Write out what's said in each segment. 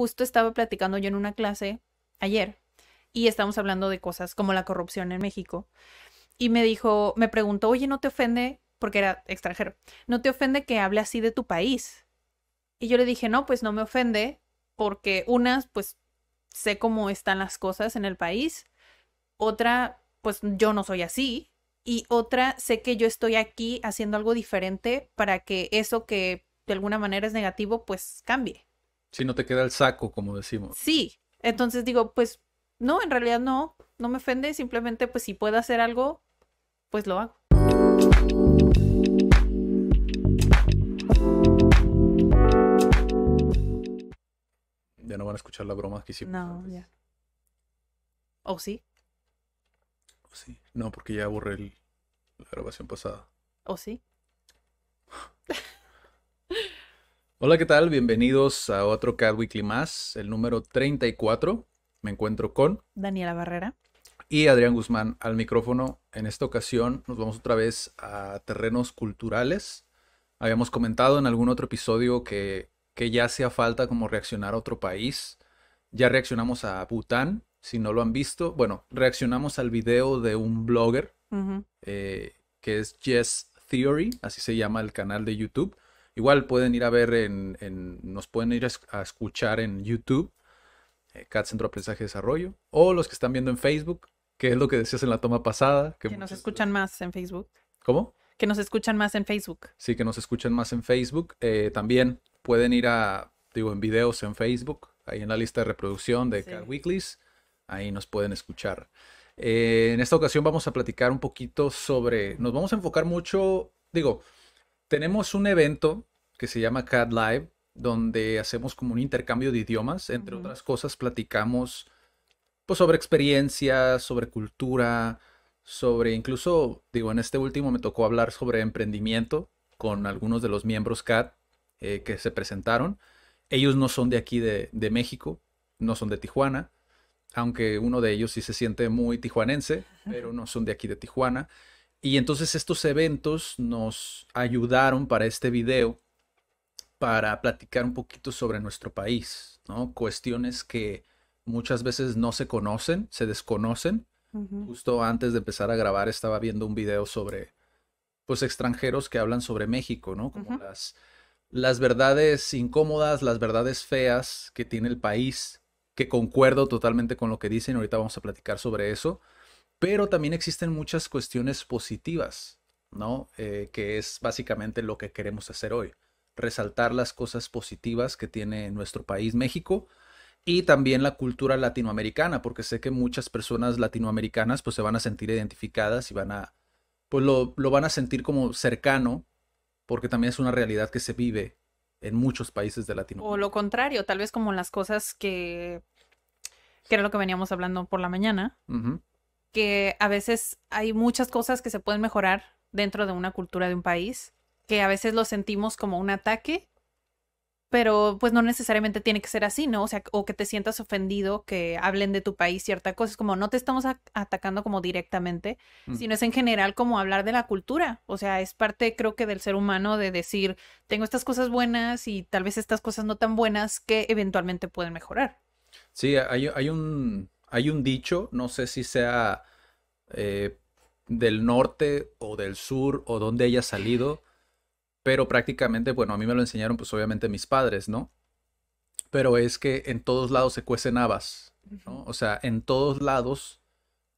justo estaba platicando yo en una clase ayer y estábamos hablando de cosas como la corrupción en México. Y me dijo, me preguntó, oye, ¿no te ofende? Porque era extranjero. ¿No te ofende que hable así de tu país? Y yo le dije, no, pues no me ofende porque unas, pues sé cómo están las cosas en el país. Otra, pues yo no soy así. Y otra, sé que yo estoy aquí haciendo algo diferente para que eso que de alguna manera es negativo, pues cambie. Si no te queda el saco, como decimos. Sí, entonces digo, pues no, en realidad no, no me ofende, simplemente pues si puedo hacer algo, pues lo hago. Ya no van a escuchar la broma que hicimos. No, ya. ¿O sí? Sí. No, porque ya borré el- la grabación pasada. ¿O sí? Hola, ¿qué tal? Bienvenidos a otro Cat Weekly más, el número 34. Me encuentro con Daniela Barrera. y Adrián Guzmán al micrófono. En esta ocasión nos vamos otra vez a terrenos culturales. Habíamos comentado en algún otro episodio que, que ya hacía falta como reaccionar a otro país. Ya reaccionamos a Bután, si no lo han visto. Bueno, reaccionamos al video de un blogger eh, que es Yes Theory, así se llama el canal de YouTube. Igual pueden ir a ver en, en- nos pueden ir a, es- a escuchar en YouTube, eh, CAT Centro de Aprendizaje y Desarrollo, o los que están viendo en Facebook, que es lo que decías en la toma pasada. Que nos escuchan más en Facebook. ¿Cómo? Que nos escuchan más en Facebook. Sí, que nos escuchan más en Facebook. Eh, también pueden ir a, digo, en videos en Facebook, ahí en la lista de reproducción de Sí. Cat Weeklies, ahí nos pueden escuchar. Eh, en esta ocasión vamos a platicar un poquito sobre, nos vamos a enfocar mucho, digo, tenemos un evento que se llama Cat Live, donde hacemos como un intercambio de idiomas, entre otras cosas platicamos pues sobre experiencias, sobre cultura, sobre incluso, digo, en este último me tocó hablar sobre emprendimiento con algunos de los miembros CAT eh, que se presentaron. Ellos no son de aquí de, de México, no son de Tijuana, aunque uno de ellos sí se siente muy tijuanense, pero no son de aquí de Tijuana. Y entonces estos eventos nos ayudaron para este video para platicar un poquito sobre nuestro país, ¿no? Cuestiones que muchas veces no se conocen, se desconocen. Justo antes de empezar a grabar estaba viendo un video sobre, pues, extranjeros que hablan sobre México, ¿no? Como las, las verdades incómodas, las verdades feas que tiene el país, que concuerdo totalmente con lo que dicen, ahorita vamos a platicar sobre eso, pero también existen muchas cuestiones positivas, ¿no? Eh, que es básicamente lo que queremos hacer hoy, resaltar las cosas positivas que tiene nuestro país, México, y también la cultura latinoamericana, porque sé que muchas personas latinoamericanas pues se van a sentir identificadas y van a, pues lo, lo van a sentir como cercano, porque también es una realidad que se vive en muchos países de O Latinoamérica. lo contrario, tal vez como las cosas que, que era lo que veníamos hablando por la mañana, que a veces hay muchas cosas que se pueden mejorar dentro de una cultura de un país, que a veces lo sentimos como un ataque, pero pues no necesariamente tiene que ser así, ¿no? O sea, o que te sientas ofendido que hablen de tu país cierta cosa, es como no te estamos atacando como directamente, Mm. sino es en general como hablar de la cultura, o sea, es parte creo que del ser humano de decir, tengo estas cosas buenas y tal vez estas cosas no tan buenas que eventualmente pueden mejorar. Sí, hay, hay un, hay un dicho, no sé si sea eh, del norte o del sur o donde haya salido, pero prácticamente, bueno, a mí me lo enseñaron pues obviamente mis padres, ¿no? Pero es que en todos lados se cuecen habas, ¿no? O sea, en todos lados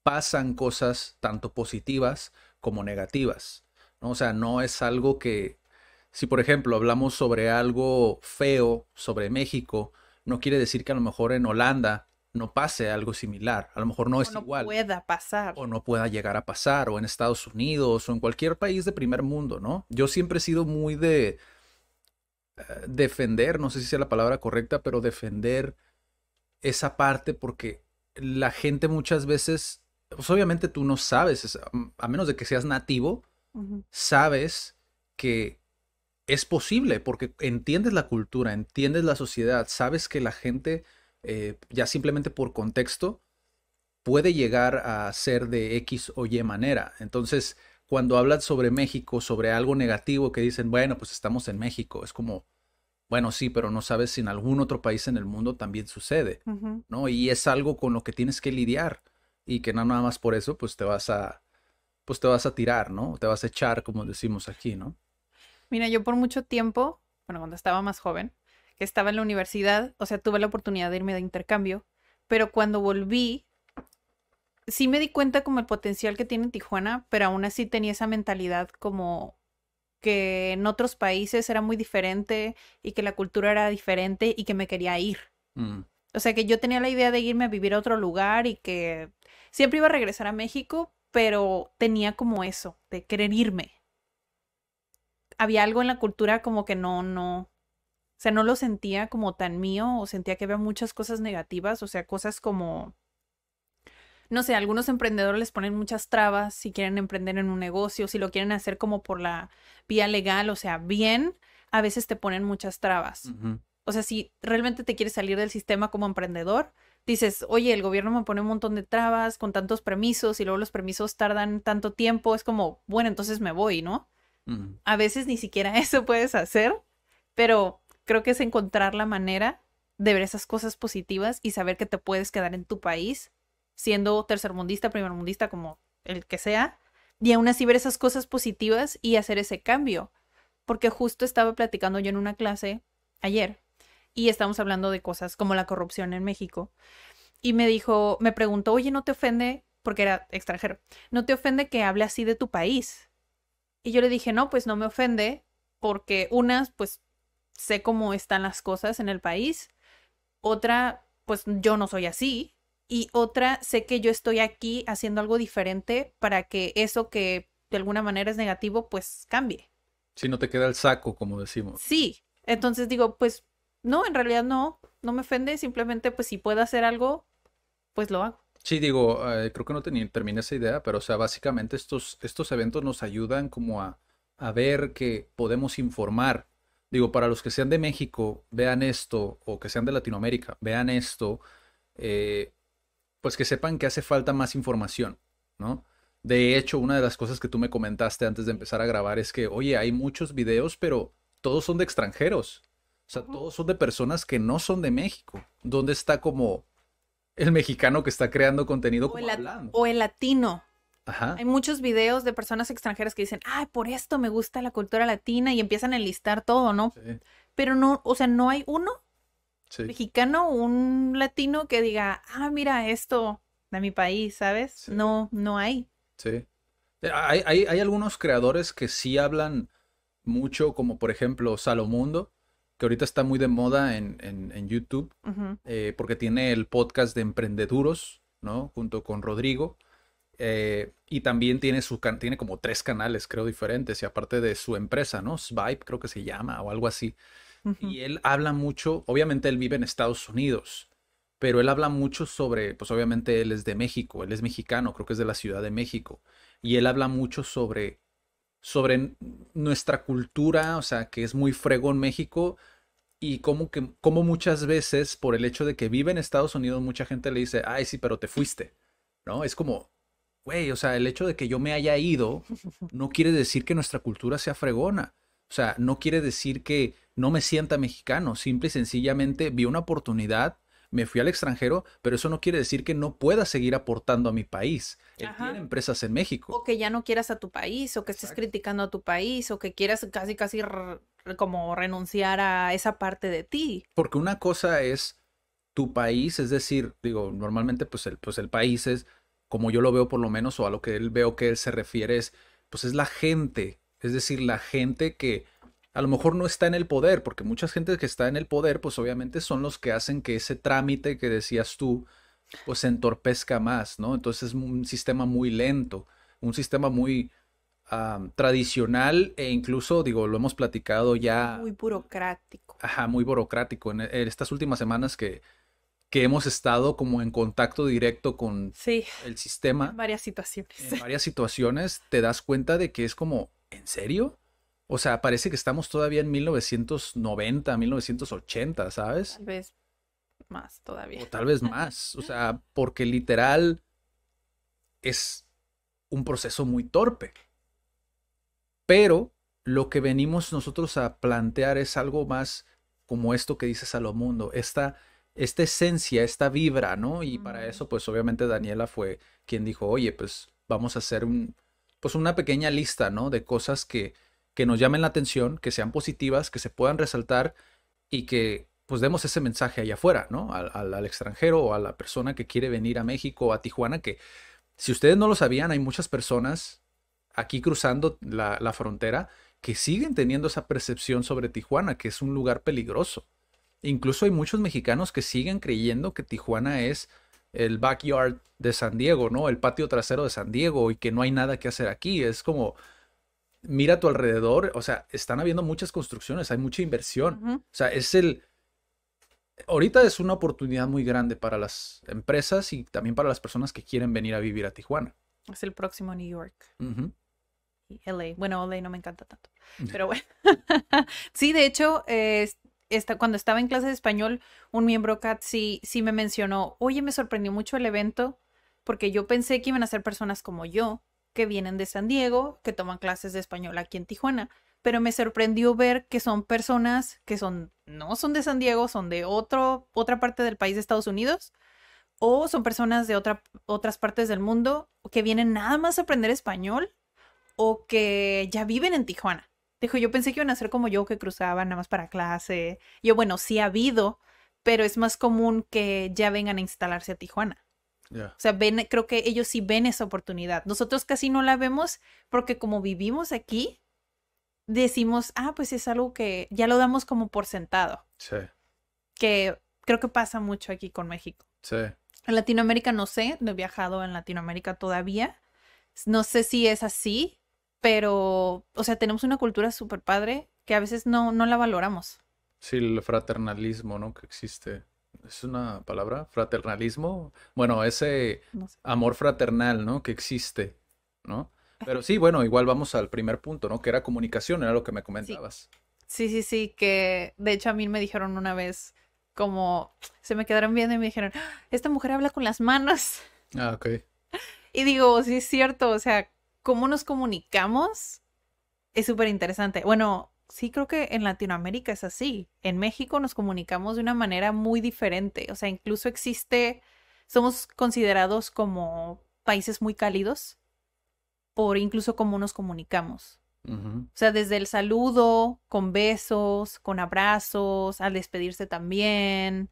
pasan cosas tanto positivas como negativas, ¿no? O sea, no es algo que, si por ejemplo hablamos sobre algo feo, sobre México, no quiere decir que a lo mejor en Holanda no pase algo similar, a lo mejor no O es no igual pueda pasar. o no pueda llegar a pasar, o en Estados Unidos, o en cualquier país de primer mundo, ¿no? Yo siempre he sido muy de eh, defender, no sé si sea la palabra correcta, pero defender esa parte porque la gente muchas veces, pues obviamente tú no sabes, es- a menos de que seas nativo, sabes que es posible porque entiendes la cultura, entiendes la sociedad, sabes que la gente, eh, ya simplemente por contexto, puede llegar a ser de X o Y manera. Entonces, cuando hablan sobre México, sobre algo negativo que dicen, bueno, pues estamos en México, es como, Bueno, sí, pero no sabes si en algún otro país en el mundo también sucede. ¿no? Y es algo con lo que tienes que lidiar y que no nada más por eso, pues te vas a, pues te vas a tirar, ¿no? Te vas a echar, como decimos aquí, ¿no? Mira, yo por mucho tiempo, bueno, cuando estaba más joven, estaba en la universidad, o sea, tuve la oportunidad de irme de intercambio, pero cuando volví, sí me di cuenta como el potencial que tiene Tijuana, pero aún así tenía esa mentalidad como que en otros países era muy diferente y que la cultura era diferente y que me quería ir. Mm, O sea, que yo tenía la idea de irme a vivir a otro lugar y que siempre iba a regresar a México, pero tenía como eso, de querer irme. Había algo en la cultura como que no, no, sea, no lo sentía como tan mío o sentía que había muchas cosas negativas, o sea, cosas como, no sé, algunos emprendedores les ponen muchas trabas si quieren emprender en un negocio, si lo quieren hacer como por la vía legal, o sea, bien, a veces te ponen muchas trabas. O sea, si realmente te quieres salir del sistema como emprendedor, dices, oye, el gobierno me pone un montón de trabas con tantos permisos y luego los permisos tardan tanto tiempo, es como, bueno, entonces me voy, ¿no? A veces ni siquiera eso puedes hacer, pero creo que es encontrar la manera de ver esas cosas positivas y saber que te puedes quedar en tu país, siendo tercermundista, primermundista, como el que sea, y aún así ver esas cosas positivas y hacer ese cambio. Porque justo estaba platicando yo en una clase ayer y estábamos hablando de cosas como la corrupción en México. Y me dijo, me preguntó, oye, ¿no te ofende? Porque era extranjero, ¿no te ofende que hable así de tu país? Y yo le dije, no, pues no me ofende, porque unas, pues sé cómo están las cosas en el país, otra, pues yo no soy así, y otra, sé que yo estoy aquí haciendo algo diferente para que eso que de alguna manera es negativo, pues cambie. Si no te queda el saco, como decimos. Sí, entonces digo, pues no, en realidad no, no me ofende, simplemente pues si puedo hacer algo, pues lo hago. Sí, digo, eh, creo que no teni- terminé esa idea, pero o sea, básicamente estos, estos eventos nos ayudan como a, a ver que podemos informar. Digo, para los que sean de México, vean esto, o que sean de Latinoamérica, vean esto, eh, pues que sepan que hace falta más información, ¿no? De hecho, una de las cosas que tú me comentaste antes de empezar a grabar es que, oye, hay muchos videos, pero todos son de extranjeros. O sea, todos son de personas que no son de México. ¿Dónde está como el mexicano que está creando contenido O como el, lat- hablando? o el latino. Ajá. Hay muchos videos de personas extranjeras que dicen, ay, por esto me gusta la cultura latina y empiezan a enlistar todo, ¿no? Sí, Pero no, o sea, no hay uno sí, mexicano un latino que diga, ah, mira esto de mi país, ¿sabes? Sí. No, no hay. sí. Eh, Hay, hay, hay algunos creadores que sí hablan mucho, como por ejemplo Salomundo, que ahorita está muy de moda en, en, en YouTube, eh, porque tiene el podcast de Emprendeduros, ¿no? Junto con Rodrigo. Eh, y también tiene su tiene como tres canales, creo, diferentes, y aparte de su empresa, ¿no? Svipe, creo que se llama, o algo así. Y él habla mucho, obviamente él vive en Estados Unidos, pero él habla mucho sobre, pues obviamente él es de México, él es mexicano, creo que es de la Ciudad de México, y él habla mucho sobre, sobre nuestra cultura, o sea, que es muy fregón México, y cómo que, cómo muchas veces, por el hecho de que vive en Estados Unidos, mucha gente le dice, ay, sí, pero te fuiste, ¿no? Es como, güey, o sea, el hecho de que yo me haya ido no quiere decir que nuestra cultura sea fregona. O sea, no quiere decir que no me sienta mexicano. Simple y sencillamente vi una oportunidad, me fui al extranjero, pero eso no quiere decir que no pueda seguir aportando a mi país. Él tiene empresas en México. O que ya no quieras a tu país, o que estés Exacto. criticando a tu país, o que quieras casi, casi como renunciar a esa parte de ti. Porque una cosa es tu país, es decir, digo, normalmente pues el, pues el país es, como yo lo veo por lo menos, o a lo que él veo que él se refiere es, pues es la gente, es decir, la gente que a lo mejor no está en el poder, porque mucha gente que está en el poder, pues obviamente son los que hacen que ese trámite que decías tú, pues se entorpezca más, ¿no? Entonces es un sistema muy lento, un sistema muy tradicional e incluso, digo, lo hemos platicado ya Muy burocrático. ajá, muy burocrático. En, en estas últimas semanas que, que hemos estado como en contacto directo con Sí, el sistema, varias situaciones. en varias situaciones, te das cuenta de que es como, ¿en serio? O sea, parece que estamos todavía en 1990, 1980, ¿sabes? Tal vez más todavía. O tal vez más. O sea, porque literal es un proceso muy torpe. Pero lo que venimos nosotros a plantear es algo más como esto que dice Salomundo, esta, esta esencia, esta vibra, ¿no? Y para Mm. eso, pues obviamente Daniela fue quien dijo, oye, pues vamos a hacer un, pues una pequeña lista, ¿no? De cosas que, que nos llamen la atención, que sean positivas, que se puedan resaltar y que pues demos ese mensaje allá afuera, ¿no? Al, al- al extranjero o a la persona que quiere venir a México o a Tijuana, que si ustedes no lo sabían, hay muchas personas aquí cruzando la, la frontera que siguen teniendo esa percepción sobre Tijuana, que es un lugar peligroso. Incluso hay muchos mexicanos que siguen creyendo que Tijuana es el backyard de San Diego, ¿no? El patio trasero de San Diego y que no hay nada que hacer aquí. Es como, mira a tu alrededor, o sea, están habiendo muchas construcciones, hay mucha inversión. O sea, es el... Ahorita es una oportunidad muy grande para las empresas y también para las personas que quieren venir a vivir a Tijuana. Es el próximo New York. LA. Bueno, LA no me encanta tanto. Pero bueno. sí, de hecho, eh, cuando estaba en clase de español, un miembro CAT sí, sí me mencionó, oye, me sorprendió mucho el evento porque yo pensé que iban a ser personas como yo, que vienen de San Diego, que toman clases de español aquí en Tijuana. Pero me sorprendió ver que son personas que son, no son de San Diego, son de otro, otra parte del país de Estados Unidos, o son personas de otra, otras partes del mundo que vienen nada más a aprender español o que ya viven en Tijuana. Dijo, yo pensé que iban a ser como yo, que cruzaban nada más para clase. Yo, bueno, sí ha habido, pero es más común que ya vengan a instalarse a Tijuana. O sea, ven, creo que ellos sí ven esa oportunidad. Nosotros casi no la vemos porque como vivimos aquí, decimos, ah, pues es algo que ya lo damos como por sentado, Sí, que creo que pasa mucho aquí con México. sí. En Latinoamérica no sé, no he viajado en Latinoamérica todavía. No sé si es así, pero, o sea, tenemos una cultura súper padre que a veces no, no la valoramos. Sí, el fraternalismo, ¿no? Que existe. ¿Es una palabra? ¿Fraternalismo? Bueno, ese No sé. amor fraternal, ¿no? Que existe, ¿no? Pero sí, bueno, igual vamos al primer punto, ¿no? Que era comunicación, era lo que me comentabas. Sí, sí, sí, que de hecho a mí me dijeron una vez como se me quedaron viendo y me dijeron, "Ah, esta mujer habla con las manos. Ah, ok. Y digo, sí es cierto, o sea, cómo nos comunicamos es súper interesante. Bueno, sí creo que en Latinoamérica es así. En México nos comunicamos de una manera muy diferente. O sea, incluso existe, somos considerados como países muy cálidos por incluso cómo nos comunicamos. O sea, desde el saludo, con besos, con abrazos, al despedirse también.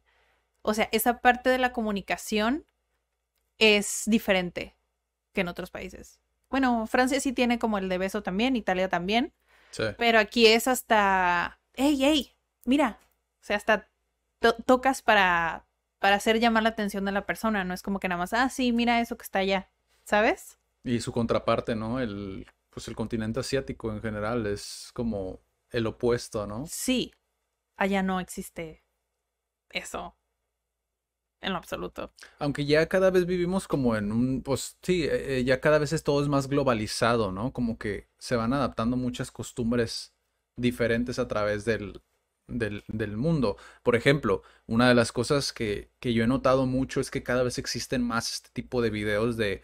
O sea, esa parte de la comunicación es diferente que en otros países. Bueno, Francia sí tiene como el de beso también, Italia también, Sí. pero aquí es hasta, hey, hey, mira, o sea, hasta to- tocas para, para hacer llamar la atención de la persona, no es como que nada más, ah, sí, mira eso que está allá, ¿sabes? Y su contraparte, ¿no? El, pues el continente asiático en general es como el opuesto, ¿no? Sí, allá no existe eso en lo absoluto. Aunque ya cada vez vivimos como en un, pues sí, eh, eh, ya cada vez es todo es más globalizado, ¿no? Como que se van adaptando muchas costumbres diferentes a través del, del, del mundo. Por ejemplo, una de las cosas que, que yo he notado mucho es que cada vez existen más este tipo de videos de,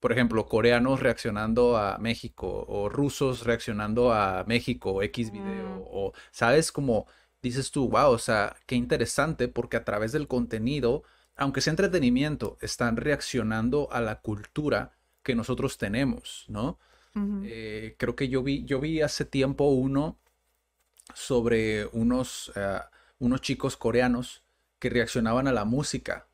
por ejemplo, coreanos reaccionando a México o rusos reaccionando a México X video Mm. o, ¿sabes? Como dices tú, wow, o sea, qué interesante porque a través del contenido, aunque sea entretenimiento, están reaccionando a la cultura que nosotros tenemos, ¿no? Eh, creo que yo vi, yo vi hace tiempo uno sobre unos, eh, unos chicos coreanos que reaccionaban a la música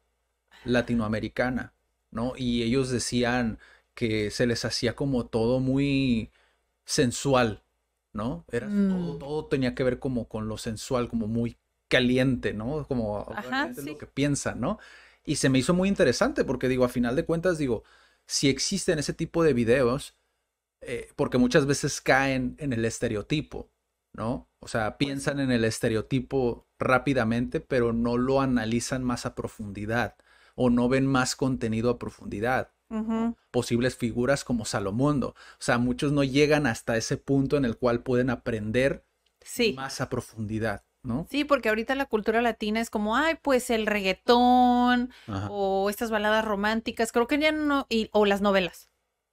latinoamericana, ¿no? Y ellos decían que se les hacía como todo muy sensual, ¿no? Era todo, Mm. todo tenía que ver como con lo sensual, como muy caliente, ¿no? Como Ajá, sí. lo que piensan, ¿no? Y se me hizo muy interesante porque digo, a final de cuentas, digo, si existen ese tipo de videos, eh, porque muchas veces caen en el estereotipo, ¿no? O sea, piensan en el estereotipo rápidamente, pero no lo analizan más a profundidad o no ven más contenido a profundidad. Posibles figuras como Salomondo. O sea, muchos no llegan hasta ese punto en el cual pueden aprender Sí. más a profundidad, ¿no? Sí, porque ahorita la cultura latina es como, ay, pues el reggaetón Ajá. o estas baladas románticas, creo que ya no, y- o las novelas.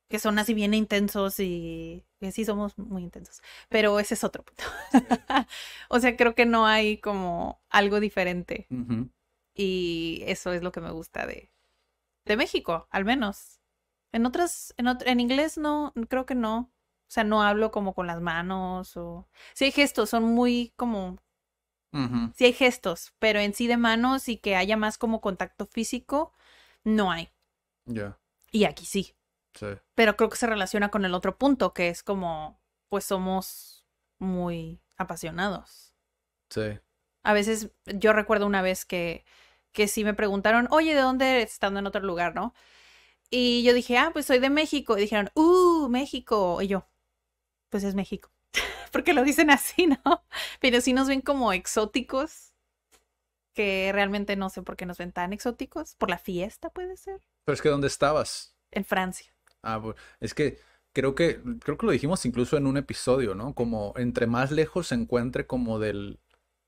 que son así bien intensos y que sí somos muy intensos, pero ese es otro punto. o sea, creo que no hay como algo diferente y eso es lo que me gusta de, de México, al menos. En otras, en, ot- en inglés no, creo que no. O sea, no hablo como con las manos o... Sí hay gestos, son muy como... Sí hay gestos, pero en sí de manos y que haya más como contacto físico, no hay. Ya, Y aquí sí. sí. Pero creo que se relaciona con el otro punto, que es como, pues somos muy apasionados. Sí. A veces, yo recuerdo una vez que, que sí me preguntaron, oye, ¿de dónde eres? Estando en otro lugar, ¿no? Y yo dije, ah, pues soy de México. Y dijeron, uh, México. Y yo, pues es México. Porque lo dicen así, ¿no? Pero sí nos ven como exóticos, que realmente no sé por qué nos ven tan exóticos. Por la fiesta, puede ser. Pero es que ¿dónde estabas? En Francia. Ah, es que creo que creo que lo dijimos incluso en un episodio, ¿no? Como entre más lejos se encuentre como del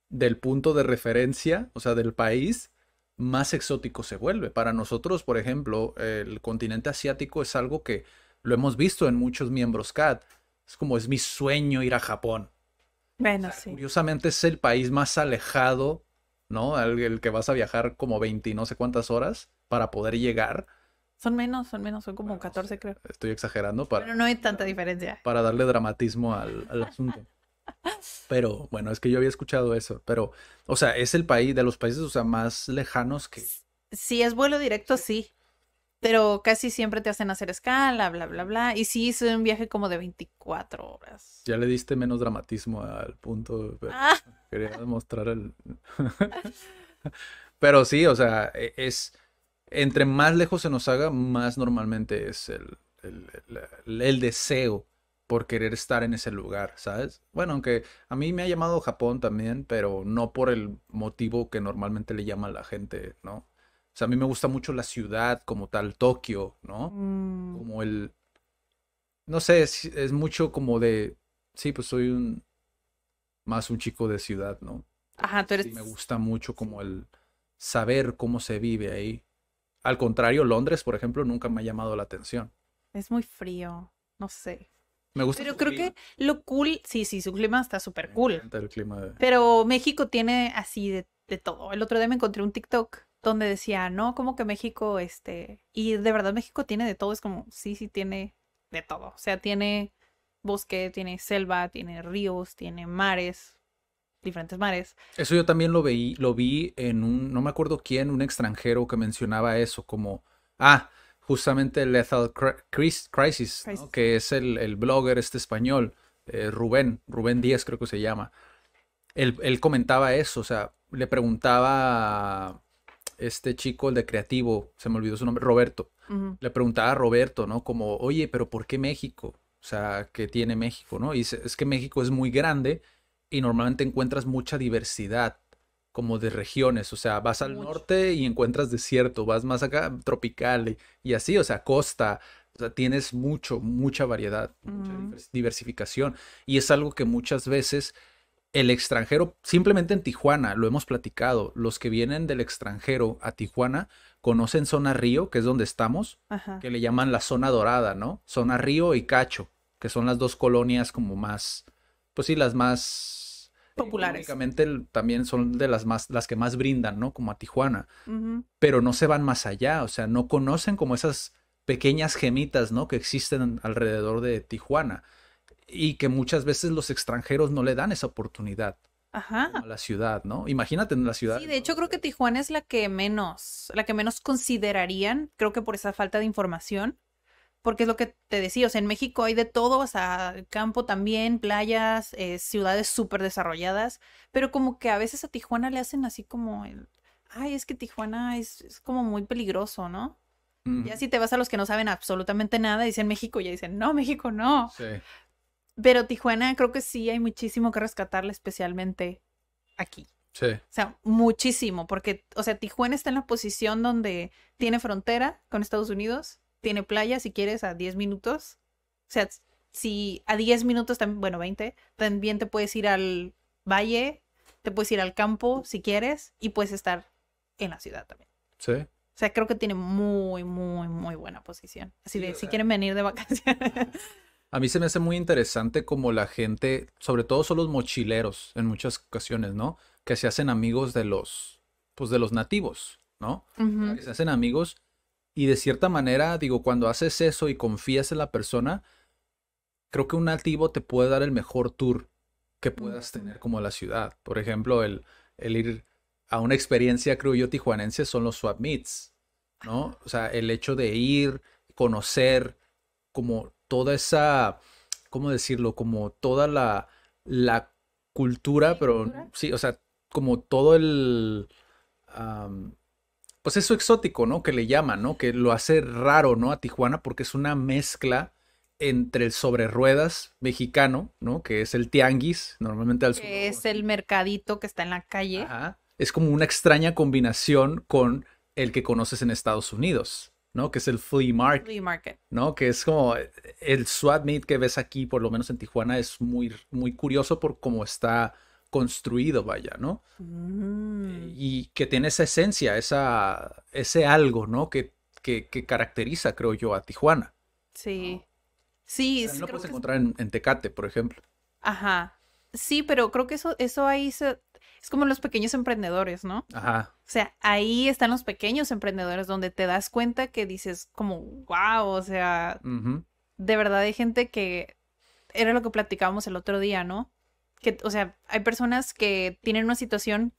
del punto de referencia, o sea, del país, más exótico se vuelve. Para nosotros, por ejemplo, el continente asiático es algo que lo hemos visto en muchos miembros CAD. Es como es mi sueño ir a Japón. Bueno, sí. Curiosamente es el país más alejado, ¿no? El que vas a viajar como 20 y no sé cuántas horas para poder llegar. Son menos, son menos, son como Bueno, 14 creo. Estoy exagerando para, Pero no hay tanta diferencia. para darle dramatismo al, al asunto. Pero bueno, es que yo había escuchado eso. Pero, o sea, es el país de los países, o sea, más lejanos que. Si es vuelo directo, sí. Pero casi siempre te hacen hacer escala, bla, bla, bla. Y sí hice un viaje como de 24 horas. Ya le diste menos dramatismo al punto. pero Ah, Quería demostrar el. Pero sí, o sea, e- es. Entre más lejos se nos haga, más normalmente es el, el, el- el deseo por querer estar en ese lugar, ¿sabes? Bueno, aunque a mí me ha llamado Japón también, pero no por el motivo que normalmente le llama a la gente, ¿no? O sea, a mí me gusta mucho la ciudad como tal, Tokio, ¿no? mm, Como el... No sé, es, es mucho como de... Sí, pues soy un... Más un chico de ciudad, ¿no? Ajá, tú Sí, eres. me gusta mucho como el saber cómo se vive ahí. Al contrario, Londres, por ejemplo, nunca me ha llamado la atención. Es muy frío. No sé. Me gusta Pero creo clima. que lo cool. Sí, sí, su clima está súper cool. encanta el clima de... Pero México tiene así de, de todo. El otro día me encontré un TikTok donde decía, no, como que México, este. Y de verdad México tiene de todo. Es como, sí, sí, tiene de todo. O sea, tiene bosque, tiene selva, tiene ríos, tiene mares, diferentes mares. Eso yo también lo veí, lo vi en un, no me acuerdo quién, un extranjero que mencionaba eso, como, ah, justamente Lethal Cri- Cris- Crisis, ¿no? Crisis. Que es el, el blogger este español, eh, Rubén, Rubén Díaz creo que se llama. Él, él comentaba eso, o sea, le preguntaba a este chico, el de creativo, se me olvidó su nombre, Roberto, le preguntaba a Roberto, ¿no? Como, oye, pero ¿por qué México? O sea, ¿qué tiene México, no? Y dice, es que México es muy grande y normalmente encuentras mucha diversidad, como de regiones. O sea, vas al Mucho. norte y encuentras desierto, vas más acá, tropical y, y así, o sea, costa. O sea, tienes mucho, mucha variedad, diversificación. Y es algo que muchas veces el extranjero, simplemente en Tijuana, lo hemos platicado, los que vienen del extranjero a Tijuana conocen Zona Río, que es donde estamos, Ajá. que le llaman la zona dorada, ¿no? Zona Río y Cacho, que son las dos colonias como más, pues sí, las más Populares. económicamente el- también son de las más, las que más brindan, ¿no? Como a Tijuana, pero no se van más allá, o sea, no conocen como esas pequeñas gemitas, ¿no? Que existen alrededor de Tijuana y que muchas veces los extranjeros no le dan esa oportunidad Ajá. a la ciudad, ¿no? Imagínate en la ciudad. Sí, de hecho creo que Tijuana es la que menos, la que menos considerarían, creo que por esa falta de información, porque es lo que te decía, o sea, en México hay de todo, o sea, campo también, playas, eh, ciudades súper desarrolladas, pero como que a veces a Tijuana le hacen así como el, ay, es que Tijuana es, es como muy peligroso, ¿no? Ujú. Ya si te vas a los que no saben absolutamente nada, dicen México, ya dicen, no, México no. Sí, Pero Tijuana creo que sí hay muchísimo que rescatarle, especialmente aquí. sí, O sea, muchísimo, porque, o sea, Tijuana está en la posición donde tiene frontera con Estados Unidos, tiene playa, si quieres, a 10 minutos. O sea, si a 10 minutos, también, bueno, 20, también te puedes ir al valle, te puedes ir al campo si quieres, y puedes estar en la ciudad también. sí. O sea, creo que tiene muy, muy, muy buena posición. Así Sí, de, si sea- quieren venir de vacaciones. A mí se me hace muy interesante como la gente, sobre todo son los mochileros en muchas ocasiones, ¿no? Que se hacen amigos de los, pues de los nativos, ¿no? Que se hacen amigos y de cierta manera, digo, cuando haces eso y confías en la persona, creo que un nativo te puede dar el mejor tour que puedas tener como la ciudad. Por ejemplo, el, el ir a una experiencia, creo yo, tijuanense son los swap meets, ¿no? O sea, el hecho de ir, conocer como toda esa, ¿cómo decirlo? Como toda la, la cultura, pero sí, o sea, como todo el... pues eso exótico, ¿no? Que le llaman, ¿no? Que lo hace raro, ¿no? A Tijuana porque es una mezcla entre el sobre ruedas mexicano, ¿no? Que es el tianguis, normalmente al sur. Que es el mercadito que está en la calle. Ajá. Es como una extraña combinación con el que conoces en Estados Unidos, ¿no? Que es el flea market, Flea market. ¿no? Que es como eh, el swap meet que ves aquí, por lo menos en Tijuana, es muy, muy curioso por cómo está construido, vaya, ¿no? Mm. y que tiene esa esencia, esa, ese algo, ¿no? Que, que, que caracteriza, creo yo, a Tijuana. Sí. Sí, También sí, lo creo puedes que encontrar en, en Tecate, por ejemplo. Ajá. Sí, pero creo que eso, eso ahí se- es como los pequeños emprendedores, ¿no? Ajá. O sea, ahí están los pequeños emprendedores donde te das cuenta que dices como, wow, o sea, de verdad hay gente que era lo que platicábamos el otro día, ¿no? Que, o sea, hay personas que tienen una situación,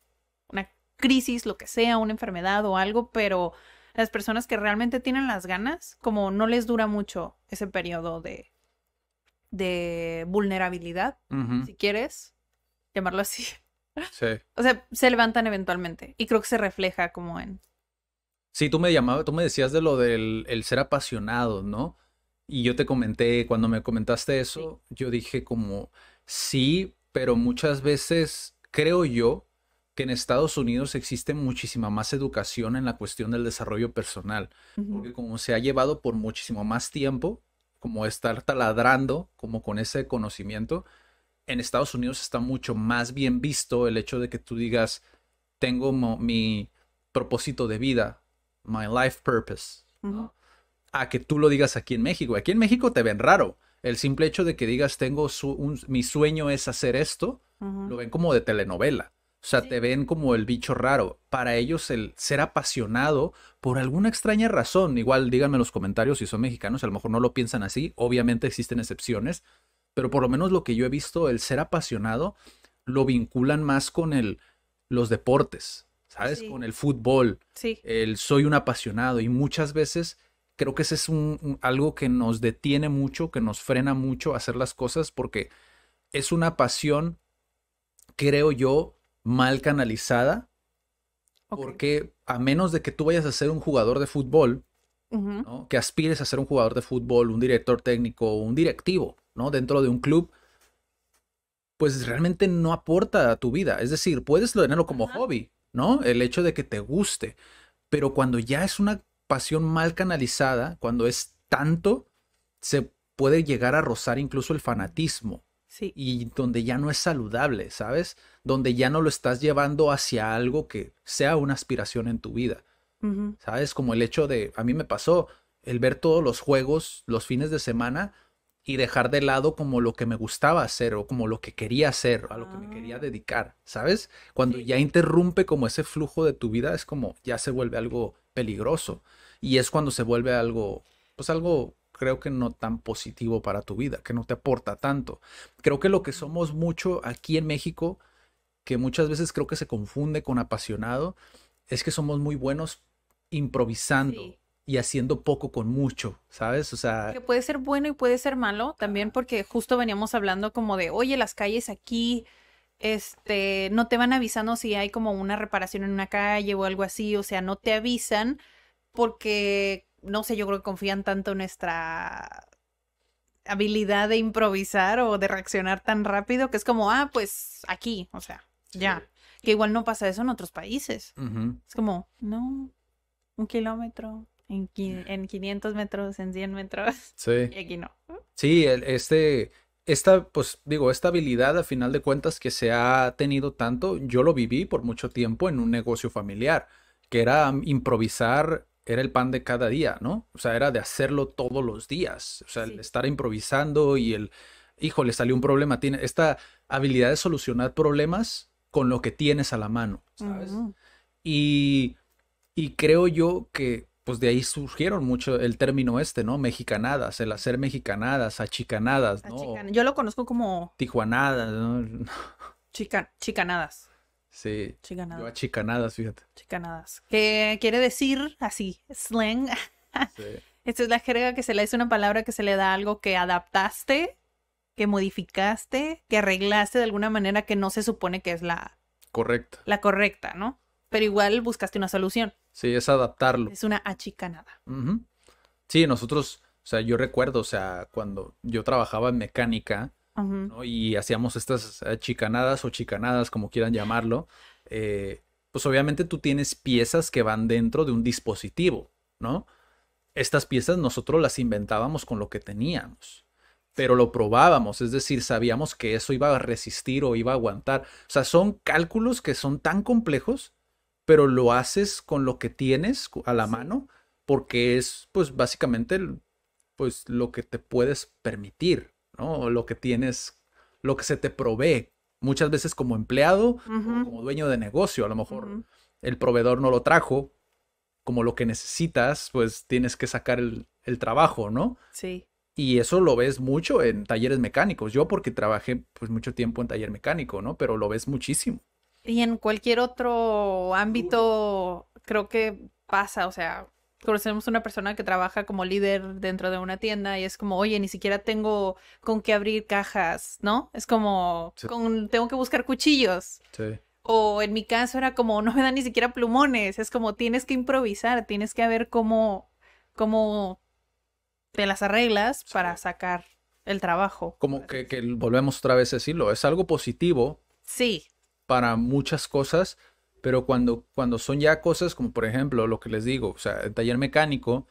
una crisis, lo que sea, una enfermedad o algo, pero las personas que realmente tienen las ganas, como no les dura mucho ese periodo de, de vulnerabilidad, si quieres llamarlo así. Sí. O sea, se levantan eventualmente y creo que se refleja como en... Sí, tú me llamabas, tú me decías de lo del el ser apasionado, ¿no? Y yo te comenté, cuando me comentaste eso, yo dije como, sí, pero muchas veces creo yo que en Estados Unidos existe muchísima más educación en la cuestión del desarrollo personal. porque como se ha llevado por muchísimo más tiempo, como estar taladrando, como con ese conocimiento, en Estados Unidos está mucho más bien visto el hecho de que tú digas, tengo mi propósito de vida, my life purpose. A que tú lo digas aquí en México. Aquí en México te ven raro. El simple hecho de que digas, tengo su- un- mi sueño es hacer esto, lo ven como de telenovela. O sea, Sí. te ven como el bicho raro. Para ellos el ser apasionado por alguna extraña razón, igual díganme en los comentarios si son mexicanos, a lo mejor no lo piensan así, obviamente existen excepciones, pero por lo menos lo que yo he visto, el ser apasionado, lo vinculan más con el, los deportes, ¿sabes? Sí. Con el fútbol, Sí, el soy un apasionado y muchas veces creo que ese es un, un- algo que nos detiene mucho, que nos frena mucho a hacer las cosas porque es una pasión, creo yo, mal canalizada, porque a menos de que tú vayas a ser un jugador de fútbol. Que aspires a ser un jugador de fútbol, un director técnico, un directivo, ¿no? Dentro de un club, pues realmente no aporta a tu vida. Es decir, puedes tenerlo como hobby, ¿no? El hecho de que te guste, pero cuando ya es una pasión mal canalizada, cuando es tanto, se puede llegar a rozar incluso el fanatismo Sí, y donde ya no es saludable, ¿sabes? Donde ya no lo estás llevando hacia algo que sea una aspiración en tu vida. ¿Sabes? Como el hecho de, a mí me pasó el ver todos los juegos los fines de semana y dejar de lado como lo que me gustaba hacer o como lo que quería hacer, a lo que me quería Ah. dedicar, ¿sabes? Cuando Sí. ya interrumpe como ese flujo de tu vida es como ya se vuelve algo peligroso y es cuando se vuelve algo, pues algo creo que no tan positivo para tu vida, que no te aporta tanto. Creo que lo que somos mucho aquí en México, que muchas veces creo que se confunde con apasionado, es que somos muy buenos improvisando Sí. y haciendo poco con mucho, ¿sabes? O sea, Que puede ser bueno y puede ser malo también porque justo veníamos hablando como de, oye, las calles aquí, este, no te van avisando si hay como una reparación en una calle o algo así, o sea, no te avisan porque, no sé, yo creo que confían tanto en nuestra habilidad de improvisar o de reaccionar tan rápido que es como, ah, pues aquí, o sea, ya. Que igual no pasa eso en otros países. Es como, no, un kilómetro, en, en 500 metros, en 100 metros, sí. y aquí no. Sí, el- este, esta, pues digo, esta habilidad a final de cuentas que se ha tenido tanto, yo lo viví por mucho tiempo en un negocio familiar. que era mm, improvisar, era el pan de cada día, ¿no? O sea, era de hacerlo todos los días. O sea, el Sí. estar improvisando y el, hijo, le salió un problema. Tiene esta habilidad de solucionar problemas con lo que tienes a la mano, ¿sabes? Y, y creo yo que pues de ahí surgieron mucho el término este, ¿no? Mexicanadas, el hacer mexicanadas, achicanadas, ¿no? Yo lo conozco como Tijuanadas, ¿no? chica- chicanadas. Sí, yo Chicanadas. achicanadas, fíjate. Chicanadas. Que quiere decir así, slang. Sí, Esta es la jerga que se le es una palabra que se le da a algo que adaptaste, que modificaste, que arreglaste de alguna manera que no se supone que es la, correcto. la correcta, ¿no? Pero igual buscaste una solución. Sí, es adaptarlo. Es una achicanada. Sí, nosotros, o sea, yo recuerdo, o sea, cuando yo trabajaba en mecánica. ¿no? Y hacíamos estas eh, chicanadas o chicanadas, como quieran llamarlo, eh, pues obviamente tú tienes piezas que van dentro de un dispositivo, ¿no? Estas piezas nosotros las inventábamos con lo que teníamos, pero lo probábamos, es decir, sabíamos que eso iba a resistir o iba a aguantar. O sea, son cálculos que son tan complejos, pero lo haces con lo que tienes a la Sí. mano, porque es, pues, básicamente, pues, lo que te puedes permitir, ¿no? Lo que tienes, lo que se te provee. Muchas veces como empleado o como dueño de negocio, a lo mejor el proveedor no lo trajo como lo que necesitas, pues tienes que sacar el, el trabajo, ¿no? Sí. Y eso lo ves mucho en talleres mecánicos. Yo porque trabajé pues mucho tiempo en taller mecánico, ¿no? Pero lo ves muchísimo. Y en cualquier otro ámbito creo que pasa, o sea, conocemos una persona que trabaja como líder dentro de una tienda y es como, oye, ni siquiera tengo con qué abrir cajas, ¿no? Es como, Sí. con, tengo que buscar cuchillos. Sí. O en mi caso era como, no me dan ni siquiera plumones, es como, tienes que improvisar, tienes que ver cómo, cómo te las arreglas para sacar el trabajo. Como que, que volvemos otra vez a decirlo, es algo positivo Sí, para muchas cosas, pero cuando, cuando son ya cosas como por ejemplo lo que les digo, o sea, el taller mecánico,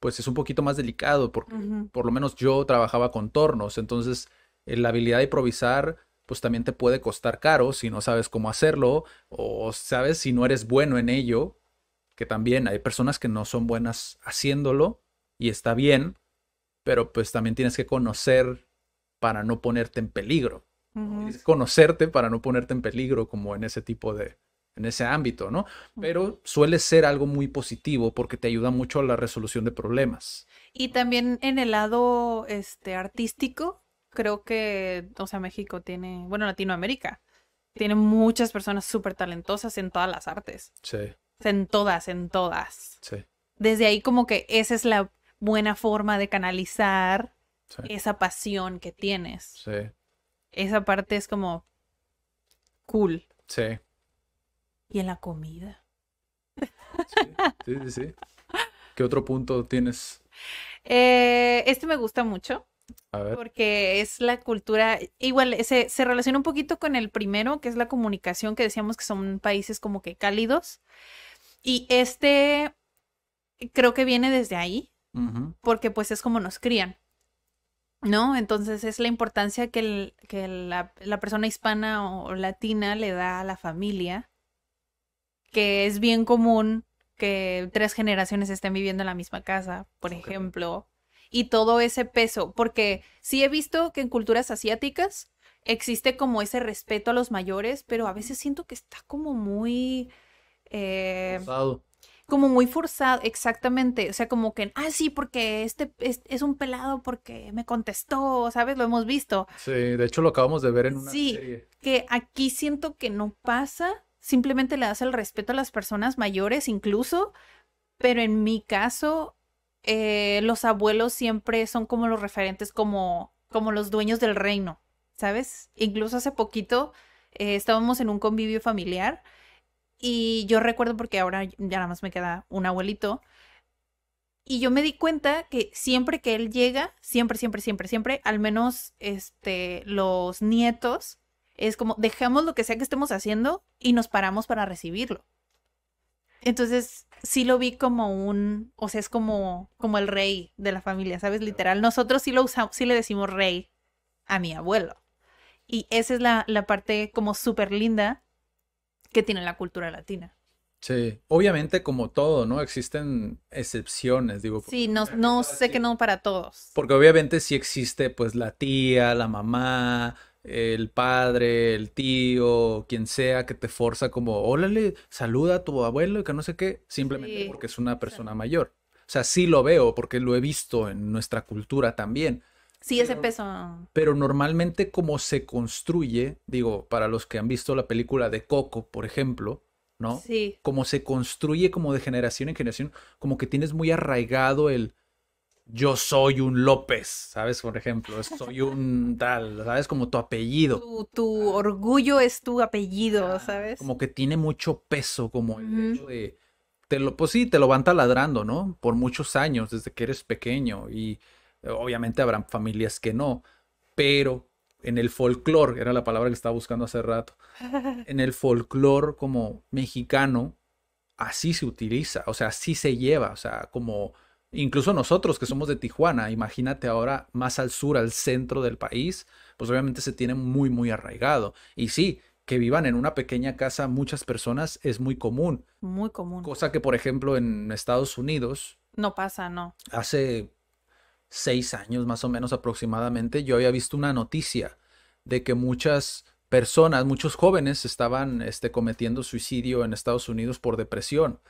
pues es un poquito más delicado porque por lo menos yo trabajaba con tornos, entonces eh, la habilidad de improvisar pues también te puede costar caro si no sabes cómo hacerlo o sabes si no eres bueno en ello, que también hay personas que no son buenas haciéndolo y está bien, pero pues también tienes que conocer para no ponerte en peligro. Que conocerte para no ponerte en peligro como en ese tipo de, en ese ámbito, ¿no? Pero suele ser algo muy positivo porque te ayuda mucho a la resolución de problemas. Y también en el lado este artístico, creo que, o sea, México tiene, bueno, Latinoamérica, tiene muchas personas súper talentosas en todas las artes. Sí, En todas, en todas. sí, Desde ahí como que esa es la buena forma de canalizar sí, esa pasión que tienes. sí, Esa parte es como cool. sí, Y en la comida. sí, sí, sí, sí. ¿Qué otro punto tienes? Eh, este me gusta mucho. A ver, Porque es la cultura, igual se, se relaciona un poquito con el primero, que es la comunicación, que decíamos que son países como que cálidos. Y este creo que viene desde ahí, porque pues es como nos crían, ¿no? Entonces es la importancia que, el- que la, la persona hispana o latina le da a la familia, que es bien común que tres generaciones estén viviendo en la misma casa, por ejemplo, y todo ese peso, porque sí he visto que en culturas asiáticas existe como ese respeto a los mayores, pero a veces siento que está como muy... eh, forzado. Como muy forzado, exactamente. O sea, como que, ah, sí, porque este es, es un pelado porque me contestó, ¿sabes? Lo hemos visto. Sí, de hecho lo acabamos de ver en una Sí. serie. Que aquí siento que no pasa. Simplemente le das el respeto a las personas mayores, incluso. Pero en mi caso, eh, los abuelos siempre son como los referentes, como, como los dueños del reino, ¿sabes? Incluso hace poquito eh, estábamos en un convivio familiar y yo recuerdo porque ahora ya nada más me queda un abuelito. Y yo me di cuenta que siempre que él llega, siempre, siempre, siempre, siempre, al menos este, los nietos, es como dejamos lo que sea que estemos haciendo y nos paramos para recibirlo. Entonces, sí lo vi como un, o sea, es como, como el rey de la familia, ¿sabes? Literal, nosotros sí lo usamos, sí le decimos rey a mi abuelo. Y esa es la, la parte como súper linda que tiene la cultura latina. Sí, obviamente como todo, ¿no? Existen excepciones, digo. Sí, no, no sé que no para todos. Porque obviamente sí existe pues la tía, la mamá, el padre, el tío, quien sea que te forza como, órale, saluda a tu abuelo y que no sé qué, simplemente Sí, porque es una persona mayor. O sea, sí lo veo porque lo he visto en nuestra cultura también. Sí, ese Pero- peso. Pero normalmente como se construye, digo, para los que han visto la película de Coco, por ejemplo, ¿no? Sí, Como se construye como de generación en generación, como que tienes muy arraigado el yo soy un López, ¿sabes? Por ejemplo, soy un tal, ¿sabes? Como tu apellido. tu, tu orgullo es tu apellido, ¿sabes? Como que tiene mucho peso, como el hecho de, te lo, pues sí, te lo van taladrando, ¿no? Por muchos años, desde que eres pequeño. Y obviamente habrán familias que no, pero en el folclore, era la palabra que estaba buscando hace rato, en el folclore como mexicano, así se utiliza, o sea, así se lleva, o sea, como incluso nosotros que somos de Tijuana, imagínate ahora más al sur, al centro del país, pues obviamente se tiene muy, muy arraigado. Y sí, que vivan en una pequeña casa muchas personas es muy común, Muy común. cosa que por ejemplo en Estados Unidos, No pasa, no. hace seis años más o menos aproximadamente, yo había visto una noticia de que muchas personas, muchos jóvenes estaban este, cometiendo suicidio en Estados Unidos por depresión.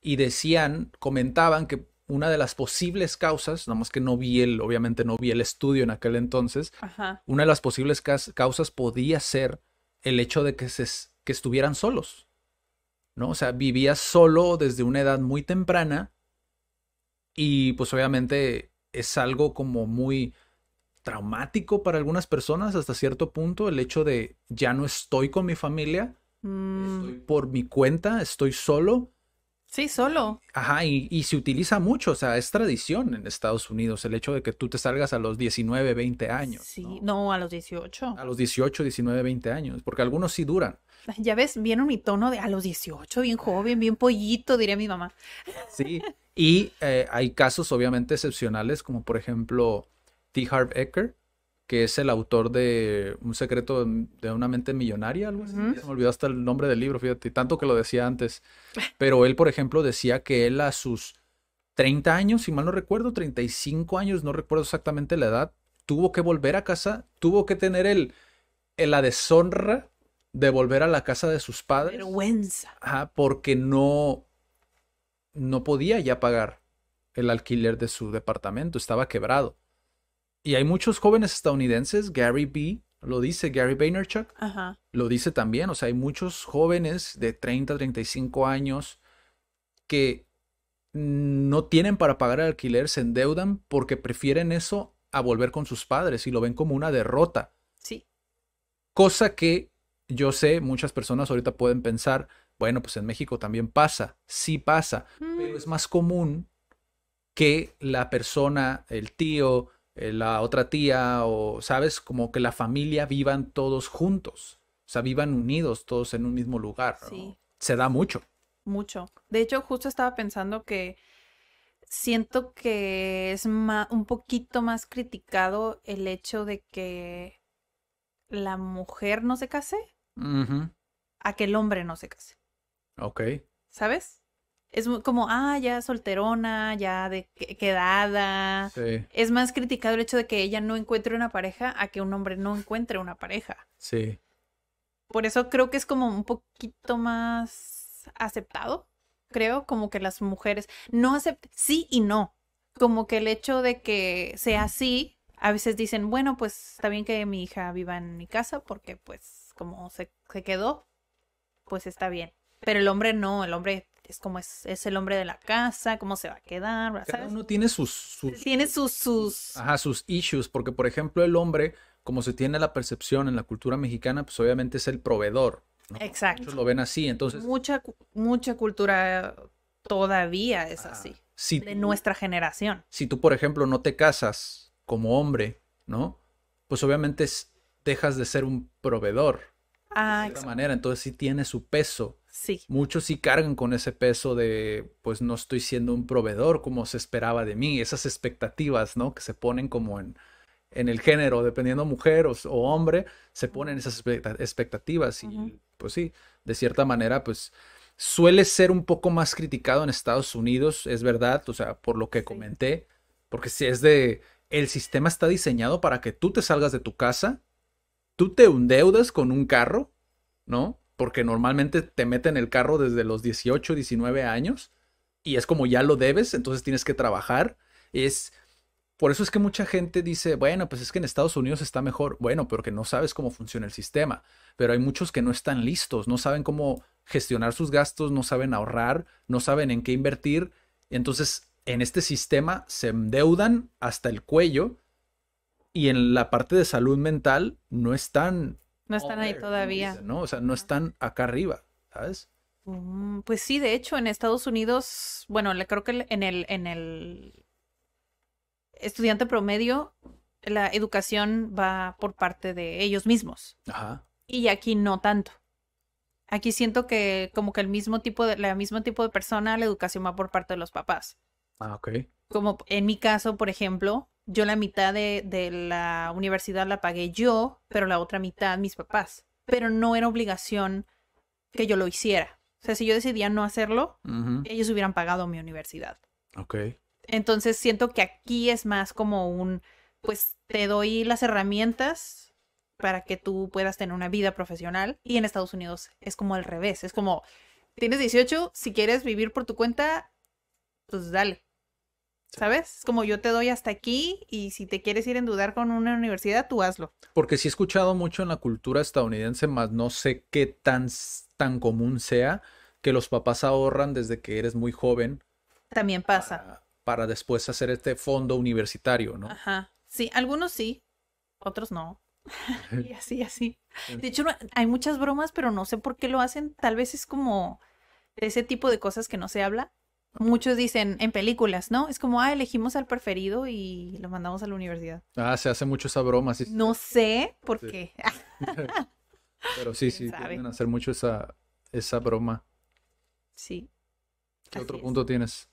Y decían, comentaban que una de las posibles causas, nada más que no vi el, obviamente no vi el estudio en aquel entonces, Ajá. una de las posibles causas podía ser el hecho de que, se, que estuvieran solos, ¿no? O sea, vivías solo desde una edad muy temprana y pues obviamente es algo como muy traumático para algunas personas hasta cierto punto el hecho de ya no estoy con mi familia, Mm, estoy por mi cuenta, estoy solo. sí, solo. Ajá, y, y se utiliza mucho, o sea, es tradición en Estados Unidos el hecho de que tú te salgas a los 19, 20 años, Sí, ¿no? no, a los 18. A los 18, 19, 20 años, porque algunos sí duran. Ya ves, viene mi tono de a los 18, bien joven, bien pollito, diría mi mamá. Sí. Y eh, hay casos obviamente excepcionales, como por ejemplo T. Harv Eker, que es el autor de Un secreto de una mente millonaria, algo así. Se me olvidó hasta el nombre del libro, fíjate, tanto que lo decía antes. Pero él, por ejemplo, decía que él a sus 30 años, si mal no recuerdo, 35 años, no recuerdo exactamente la edad, tuvo que volver a casa, tuvo que tener el, el- la deshonra de volver a la casa de sus padres. Vergüenza. Ajá, porque no, no podía ya pagar el alquiler de su departamento, estaba quebrado. Y hay muchos jóvenes estadounidenses, Gary B. lo dice, Gary Vaynerchuk Ajá. lo dice también, o sea, hay muchos jóvenes de 30, 35 años que no tienen para pagar el alquiler, se endeudan porque prefieren eso a volver con sus padres y lo ven como una derrota. Sí. Cosa que yo sé, muchas personas ahorita pueden pensar, bueno, pues en México también pasa, sí pasa, pero es más común que la persona, el tío, eh, la otra tía o, ¿sabes? Como que la familia vivan todos juntos, o sea, vivan unidos todos en un mismo lugar. ¿no? Sí. Se da mucho. Mucho. De hecho, justo estaba pensando que siento que es un poquito más criticado el hecho de que la mujer no se case a que el hombre no se case. Ok. ¿Sabes? Es como, ah, ya solterona, ya de que- quedada. Sí, Es más criticado el hecho de que ella no encuentre una pareja a que un hombre no encuentre una pareja. sí. Por eso creo que es como un poquito más aceptado, creo, como que las mujeres no aceptan, sí y no, como que el hecho de que sea así, a veces dicen, bueno, pues está bien que mi hija viva en mi casa porque pues como se, se quedó, pues está bien. Pero el hombre no, el hombre es como es, es el hombre de la casa, cómo se va a quedar, Cada ¿sabes? uno tiene sus, sus, Tiene sus, sus, ajá, sus issues, porque por ejemplo el hombre, como se tiene la percepción en la cultura mexicana, pues obviamente es el proveedor. ¿no? exacto. Muchos lo ven así, entonces Mucha, mucha cultura todavía es ah, así. si de tú- nuestra generación. si tú, por ejemplo, no te casas como hombre, ¿no? Pues obviamente es- dejas de ser un proveedor Ah, de ex- cierta manera, entonces sí tiene su peso. Sí, Muchos sí cargan con ese peso de, pues no estoy siendo un proveedor como se esperaba de mí, esas expectativas, ¿no? Que se ponen como en, en el género, dependiendo mujer o, o hombre, se ponen esas expecta- expectativas y pues sí, de cierta manera, pues suele ser un poco más criticado en Estados Unidos, es verdad, o sea, por lo que Sí. comenté, porque si es de, el sistema está diseñado para que tú te salgas de tu casa, tú te endeudas con un carro, ¿no? Porque normalmente te meten el carro desde los 18, 19 años y es como ya lo debes, entonces tienes que trabajar. Es por eso es que mucha gente dice, bueno, pues es que en Estados Unidos está mejor. Bueno, pero que no sabes cómo funciona el sistema. Pero hay muchos que no están listos, no saben cómo gestionar sus gastos, no saben ahorrar, no saben en qué invertir. Entonces, en este sistema se endeudan hasta el cuello y en la parte de salud mental no están No están ahí todavía. ¿no? O sea, no están acá arriba, ¿sabes? Mm, Pues sí, de hecho, en Estados Unidos, bueno, le creo que en el, en el estudiante promedio, la educación va por parte de ellos mismos. Ajá. Y aquí no tanto. Aquí siento que como que el mismo tipo de, la mismo tipo de persona, la educación va por parte de los papás. Ah, ok. Como en mi caso, por ejemplo, yo la mitad de, de la universidad la pagué yo, pero la otra mitad mis papás. Pero no era obligación que yo lo hiciera. O sea, si yo decidía no hacerlo, ellos hubieran pagado mi universidad. Ok. Entonces siento que aquí es más como un, pues te doy las herramientas para que tú puedas tener una vida profesional y en Estados Unidos es como al revés, es como, tienes 18, si quieres vivir por tu cuenta, pues dale. ¿Sabes? Es como yo te doy hasta aquí y si te quieres ir a endeudar con una universidad, tú hazlo. Porque sí he escuchado mucho en la cultura estadounidense, más no sé qué tan, tan común sea que los papás ahorran desde que eres muy joven También pasa. para, para después hacer este fondo universitario, ¿no? Ajá. Sí, algunos sí, otros no. Y así, así. De hecho, hay muchas bromas, pero no sé por qué lo hacen. Tal vez es como ese tipo de cosas que no se habla. Muchos dicen en películas, ¿no? Es como, ah, elegimos al preferido y lo mandamos a la universidad. Ah, se hace mucho esa broma, sí. No sé por Sí. qué. Pero sí, sí, tienden a hacer mucho esa, esa broma. Sí. ¿Qué Así otro es. punto tienes?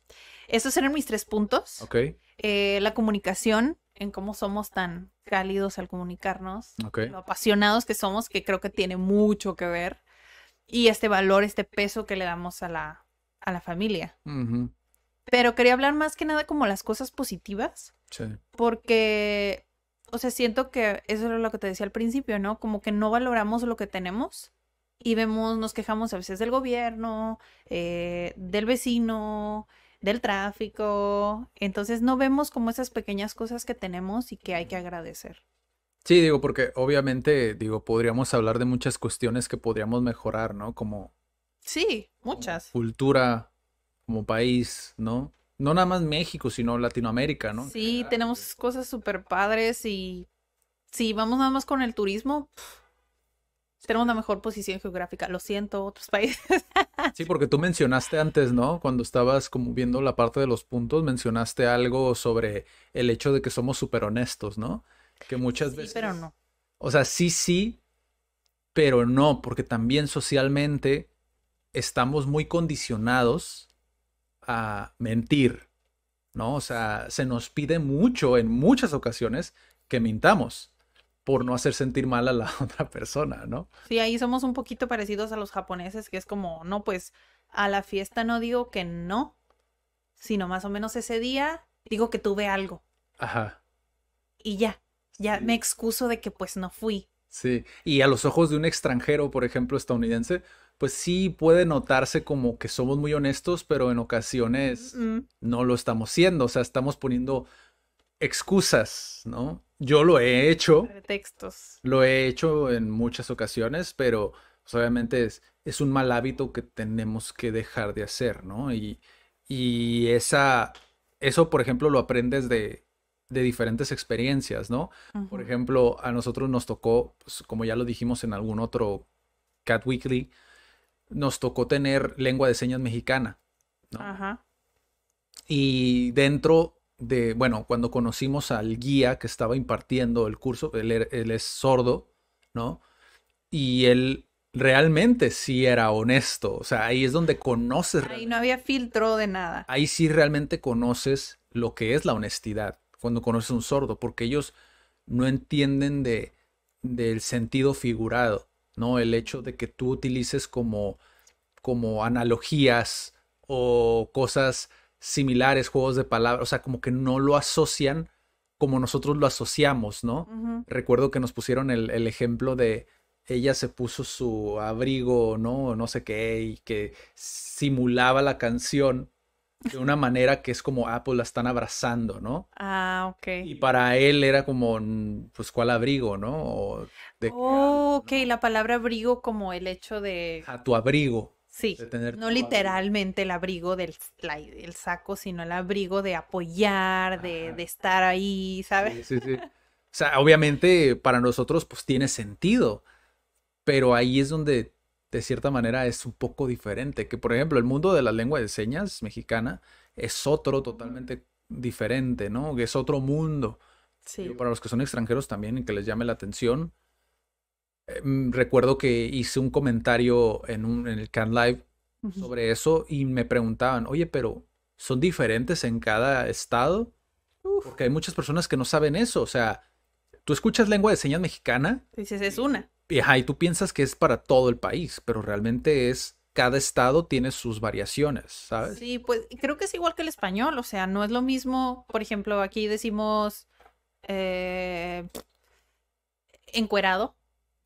Esos eran mis tres puntos. Ok, Eh, la comunicación, en cómo somos tan cálidos al comunicarnos. ok. lo apasionados que somos, que creo que tiene mucho que ver. Y este valor, este peso que le damos a la, a la familia. Pero quería hablar más que nada como las cosas positivas, Sí. porque, o sea, siento que eso era lo que te decía al principio, ¿no? Como que no valoramos lo que tenemos y vemos, nos quejamos a veces del gobierno, eh, del vecino, del tráfico. Entonces no vemos como esas pequeñas cosas que tenemos y que hay que agradecer. Sí, digo, porque obviamente, digo, podríamos hablar de muchas cuestiones que podríamos mejorar, ¿no? Como Sí, como muchas. cultura, como país, ¿no? No nada más México, sino Latinoamérica, ¿no? Sí, tenemos cosas súper padres y si vamos nada más con el turismo, tenemos una mejor posición geográfica. Lo siento, otros países. Sí, porque tú mencionaste antes, ¿no? Cuando estabas como viendo la parte de los puntos, mencionaste algo sobre el hecho de que somos súper honestos, ¿no? Que muchas Sí, veces... pero no. O sea, sí, sí, pero no, porque también socialmente estamos muy condicionados a mentir, ¿no? O sea, se nos pide mucho en muchas ocasiones que mintamos por no hacer sentir mal a la otra persona, ¿no? Sí, ahí somos un poquito parecidos a los japoneses, que es como, no, pues a la fiesta no digo que no, sino más o menos ese día digo que tuve algo Ajá. y ya, ya Sí. me excuso de que pues no fui. Sí, y a los ojos de un extranjero, por ejemplo, estadounidense, pues sí puede notarse como que somos muy honestos, pero en ocasiones Mm, no lo estamos siendo, o sea, estamos poniendo excusas, ¿no? Yo lo he hecho, pretextos. lo he hecho en muchas ocasiones, pero pues, obviamente es, es un mal hábito que tenemos que dejar de hacer, ¿no? Y, y esa, eso, por ejemplo, lo aprendes de, de diferentes experiencias, ¿no? Por ejemplo, a nosotros nos tocó, pues, como ya lo dijimos en algún otro Cat Weekly, nos tocó tener lengua de señas mexicana, ¿no? Ajá. Y dentro de, bueno, cuando conocimos al guía que estaba impartiendo el curso, él, er- él es sordo, ¿no? Y él realmente sí era honesto, o sea, ahí es donde conoces, Ahí no había filtro de nada. ahí sí realmente conoces lo que es la honestidad, cuando conoces a un sordo, porque ellos no entienden de, del sentido figurado, ¿no? El hecho de que tú utilices como como analogías o cosas similares, juegos de palabras, o sea, como que no lo asocian como nosotros lo asociamos, ¿no? Recuerdo que nos pusieron el, el ejemplo de ella se puso su abrigo, ¿no? No sé qué, y que simulaba la canción de una manera que es como, ah, pues la están abrazando, ¿no? Ah, Y ok. para él era como, pues, ¿cuál abrigo, no? O de Oh, ok, ¿no? la palabra abrigo como el hecho de... a tu abrigo, Sí, tener no abrigo. literalmente el abrigo del la- el saco, sino el abrigo de apoyar, de, de estar ahí, ¿sabes? Sí, sí, sí. O sea, obviamente para nosotros pues tiene sentido, pero ahí es donde de cierta manera es un poco diferente, que por ejemplo el mundo de la lengua de señas mexicana es otro totalmente diferente, ¿no? Que es otro mundo. Sí. Para los que son extranjeros también y que les llame la atención, eh, mm, recuerdo que hice un comentario en, un, en el Can Live sobre eso y me preguntaban, oye, pero ¿son diferentes en cada estado? Uf, Porque hay muchas personas que no saben eso. O sea, tú escuchas lengua de señas mexicana dices, es una. Ajá, y tú piensas que es para todo el país, pero realmente es, cada estado tiene sus variaciones, ¿sabes? Sí, pues creo que es igual que el español, o sea, no es lo mismo, por ejemplo, aquí decimos eh, encuerado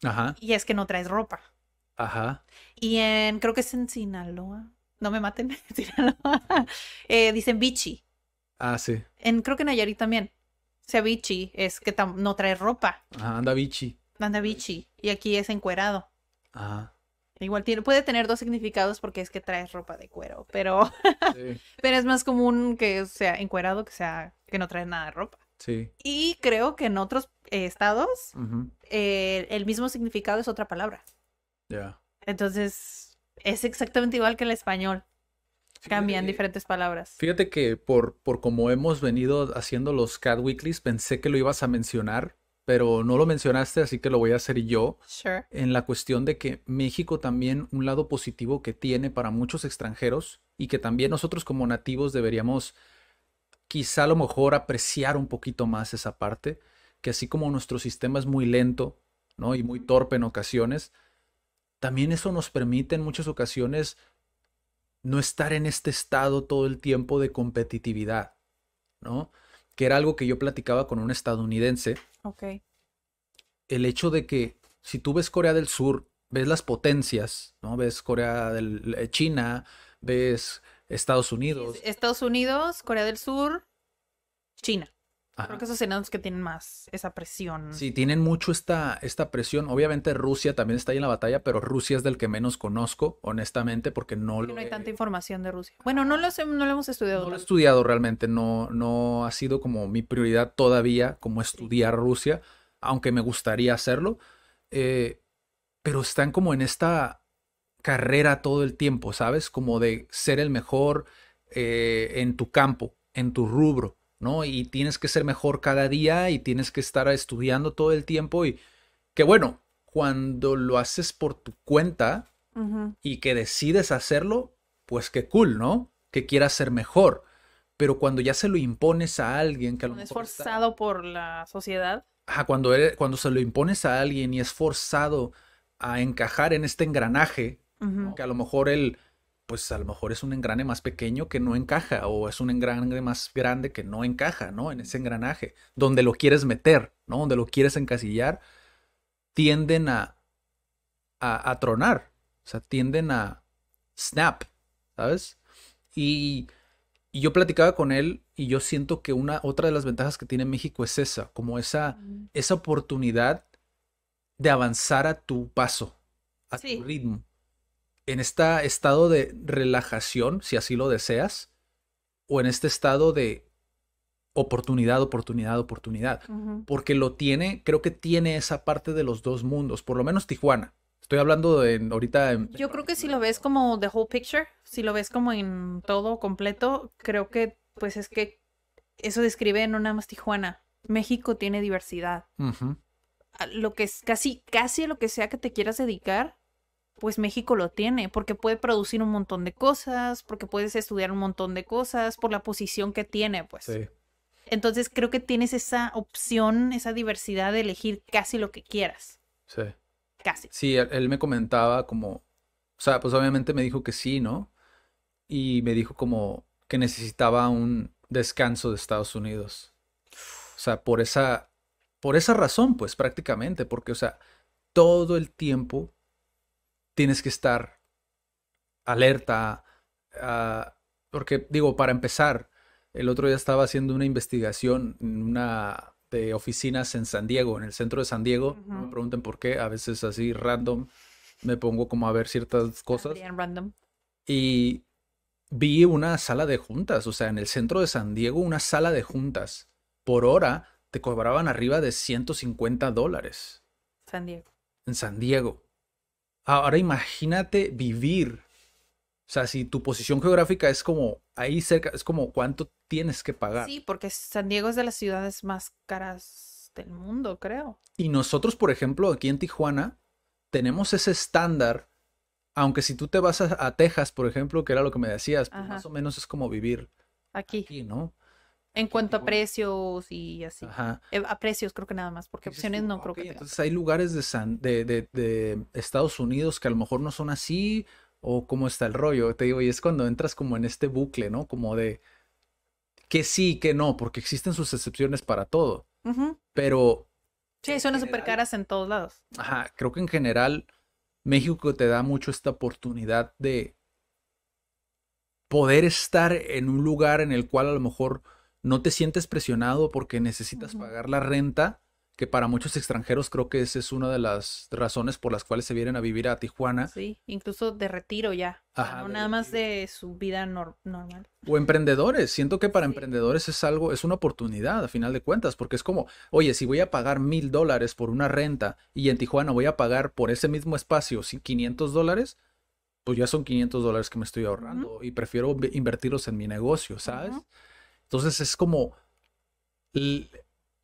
Ajá, y es que no traes ropa. ajá. Y en, creo que es en Sinaloa, no me maten, Sinaloa, eh, dicen bichi. Ah, sí. En, creo que en Nayarit también. Ceviche es que no trae ropa, Ajá, anda bichi. Bichi. Y aquí es encuerado. Ajá. Igual tiene, puede tener dos significados porque es que traes ropa de cuero, pero, Sí, pero es más común que sea encuerado que sea que no traes nada de ropa. sí. Y creo que en otros eh, estados eh, el mismo significado es otra palabra. Ya. Entonces es exactamente igual que el español. Cambian Fíjate- diferentes palabras. Fíjate que por, por como hemos venido haciendo los Cat Weeklies, pensé que lo ibas a mencionar, pero no lo mencionaste, así que lo voy a hacer yo. Sure. en la cuestión de que México también un lado positivo que tiene para muchos extranjeros y que también nosotros como nativos deberíamos quizá a lo mejor apreciar un poquito más esa parte, que así como nuestro sistema es muy lento, ¿no? Y muy torpe en ocasiones, también eso nos permite en muchas ocasiones no estar en este estado todo el tiempo de competitividad, ¿no? Que era algo que yo platicaba con un estadounidense Ok. el hecho de que si tú ves Corea del Sur, ves las potencias, ¿no? Ves Corea del eh, China, ves Estados Unidos. Estados Unidos, Corea del Sur, China. Ajá. Creo que esos serían los que tienen más esa presión. Sí, tienen mucho esta, esta presión. Obviamente Rusia también está ahí en la batalla, pero Rusia es del que menos conozco, honestamente, porque no Porque lo no hay he, tanta información de Rusia. Bueno, no lo, sé- no lo hemos estudiado. no lo he tanto. estudiado realmente, no, no ha sido como mi prioridad todavía, como estudiar Rusia, aunque me gustaría hacerlo. eh, pero están como en esta carrera todo el tiempo, ¿sabes? Como de ser el mejor eh, en tu campo, en tu rubro, ¿no? Y tienes que ser mejor cada día y tienes que estar estudiando todo el tiempo y que bueno, cuando lo haces por tu cuenta y que decides hacerlo, pues qué cool, ¿no? Que quieras ser mejor. Pero cuando ya se lo impones a alguien que a lo es mejor está- forzado por la sociedad. Ajá, cuando, eres- cuando se lo impones a alguien y es forzado a encajar en este engranaje, que a lo mejor él, pues a lo mejor es un engrane más pequeño que no encaja, o es un engrane más grande que no encaja, ¿no? En ese engranaje, donde lo quieres meter, ¿no? Donde lo quieres encasillar, tienden a, a, a tronar, o sea, tienden a snap, ¿sabes? Y, y yo platicaba con él y yo siento que una, otra de las ventajas que tiene México es esa, como esa, Mm. esa oportunidad de avanzar a tu paso, a Sí. tu ritmo, en este estado de relajación, si así lo deseas, o en este estado de oportunidad, oportunidad, oportunidad, porque lo tiene, creo que tiene esa parte de los dos mundos, por lo menos Tijuana. Estoy hablando de en- ahorita en- Yo creo que si lo ves como the whole picture, si lo ves como en todo completo, creo que pues es que eso describe no nada más Tijuana. México tiene diversidad. Lo que es casi, casi a lo que sea que te quieras dedicar, pues México lo tiene, porque puede producir un montón de cosas, porque puedes estudiar un montón de cosas, por la posición que tiene, pues. sí, Entonces creo que tienes esa opción, esa diversidad de elegir casi lo que quieras. sí. Casi. Sí, él, él me comentaba como O sea, pues obviamente me dijo que sí, ¿no? Y me dijo como que necesitaba un descanso de Estados Unidos. O sea, por esa, por esa razón, pues prácticamente, porque, o sea, todo el tiempo tienes que estar alerta, ah, porque digo, para empezar, el otro día estaba haciendo una investigación en una de oficinas en San Diego, en el centro de San Diego. No me pregunten por qué, a veces así random me pongo como a ver ciertas cosas. random. Y vi una sala de juntas, o sea, en el centro de San Diego, una sala de juntas. Por hora te cobraban arriba de 150 dólares. San Diego. En San Diego. Ahora imagínate vivir o sea, si tu posición geográfica es como ahí cerca, es como cuánto tienes que pagar. Sí, porque San Diego es de las ciudades más caras del mundo, creo. Y nosotros, por ejemplo, aquí en Tijuana, tenemos ese estándar, aunque si tú te vas a, Texas, por ejemplo, que era lo que me decías, pues más o menos es como vivir aquí, aquí ¿no? En cuanto a precios y así. Ajá. Eh, a precios creo que nada más, porque opciones no creo que Entonces hay lugares de, San, de, de, de, Estados Unidos que a lo mejor no son así, o cómo está el rollo. Te digo, y es cuando entras como en este bucle, ¿no? Como de que sí, que no, porque existen sus excepciones para todo. Pero... Sí, son súper caras en todos lados. Ajá, creo que en general México te da mucho esta oportunidad de poder estar en un lugar en el cual a lo mejor no te sientes presionado porque necesitas pagar la renta que para muchos extranjeros creo que esa es una de las razones por las cuales se vienen a vivir a Tijuana. Sí, incluso de retiro ya. no nada más de su vida normal. O emprendedores. Siento que para emprendedores es algo, es una oportunidad a final de cuentas, porque es como, oye, si voy a pagar mil dólares por una renta y en Tijuana voy a pagar por ese mismo espacio 500 dólares, pues ya son 500 dólares que me estoy ahorrando y prefiero invertirlos en mi negocio, ¿sabes? Entonces es como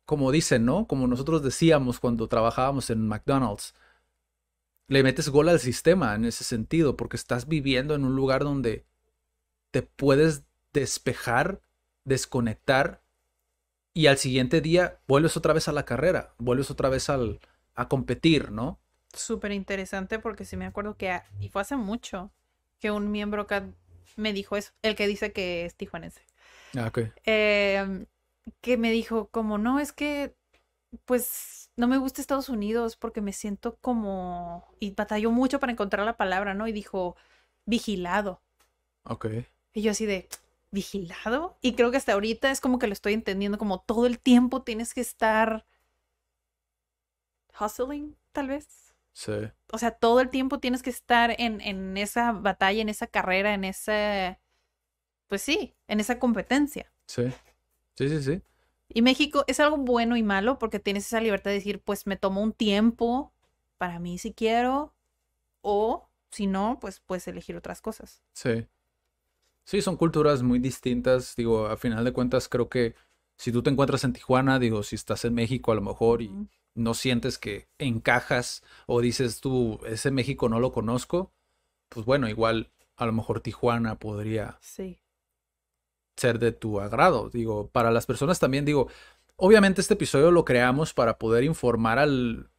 como dicen, ¿no? Como nosotros decíamos cuando trabajábamos en McDonald's, le metes gol al sistema en ese sentido, porque estás viviendo en un lugar donde te puedes despejar, desconectar y al siguiente día vuelves otra vez a la carrera, vuelves otra vez al, a competir, ¿no? Súper interesante porque sí me acuerdo que, y fue hace mucho, que un miembro acá me dijo eso, el que dice que es tijuanense. Ah. Eh, que me dijo como, no, es que, pues, no me gusta Estados Unidos porque me siento como, y batalló mucho para encontrar la palabra, ¿no? Y dijo, vigilado. Ok. Y yo así de, ¿vigilado? Y creo que hasta ahorita es como que lo estoy entendiendo, como todo el tiempo tienes que estar hustling, tal vez. Sí. O sea, todo el tiempo tienes que estar en, en esa batalla, en esa carrera, en ese, pues sí, en esa competencia. Sí. Sí, sí, sí. Y México es algo bueno y malo porque tienes esa libertad de decir, pues me tomo un tiempo para mí si quiero, o si no, pues puedes elegir otras cosas. Sí. Sí, son culturas muy distintas. Digo, a final de cuentas, creo que si tú te encuentras en Tijuana, digo, si estás en México a lo mejor y no sientes que encajas o dices tú, ese México no lo conozco, pues bueno, igual a lo mejor Tijuana podría sí ser de tu agrado. Digo, para las personas también digo, obviamente este episodio lo creamos para poder informar al,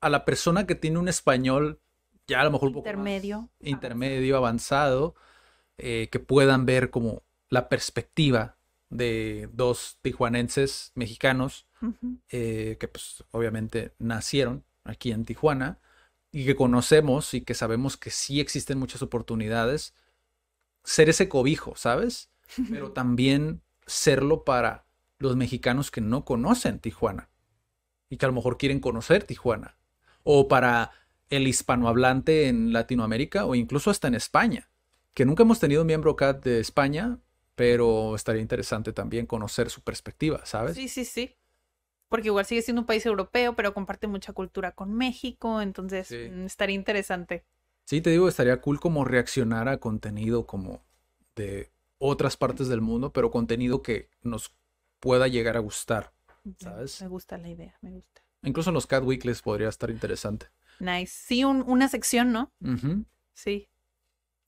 a la persona que tiene un español ya a lo mejor un poco intermedio, intermedio, avanzado, eh, que puedan ver como la perspectiva de dos tijuanenses mexicanos eh, que pues obviamente nacieron aquí en Tijuana y que conocemos y que sabemos que sí existen muchas oportunidades, ser ese cobijo, ¿sabes? Pero también serlo para los mexicanos que no conocen Tijuana y que a lo mejor quieren conocer Tijuana, o para el hispanohablante en Latinoamérica o incluso hasta en España, que nunca hemos tenido un miembro CAT de España, pero estaría interesante también conocer su perspectiva, ¿sabes? Sí, sí, sí. Porque igual sigue siendo un país europeo, pero comparte mucha cultura con México, entonces mm, estaría interesante. Sí, te digo, estaría cool como reaccionar a contenido como de otras partes del mundo, pero contenido que nos pueda llegar a gustar. ¿Sabes? Me gusta la idea, me gusta. Incluso en los Cat Weeklies podría estar interesante. Nice. Sí, una sección, ¿no? Sí.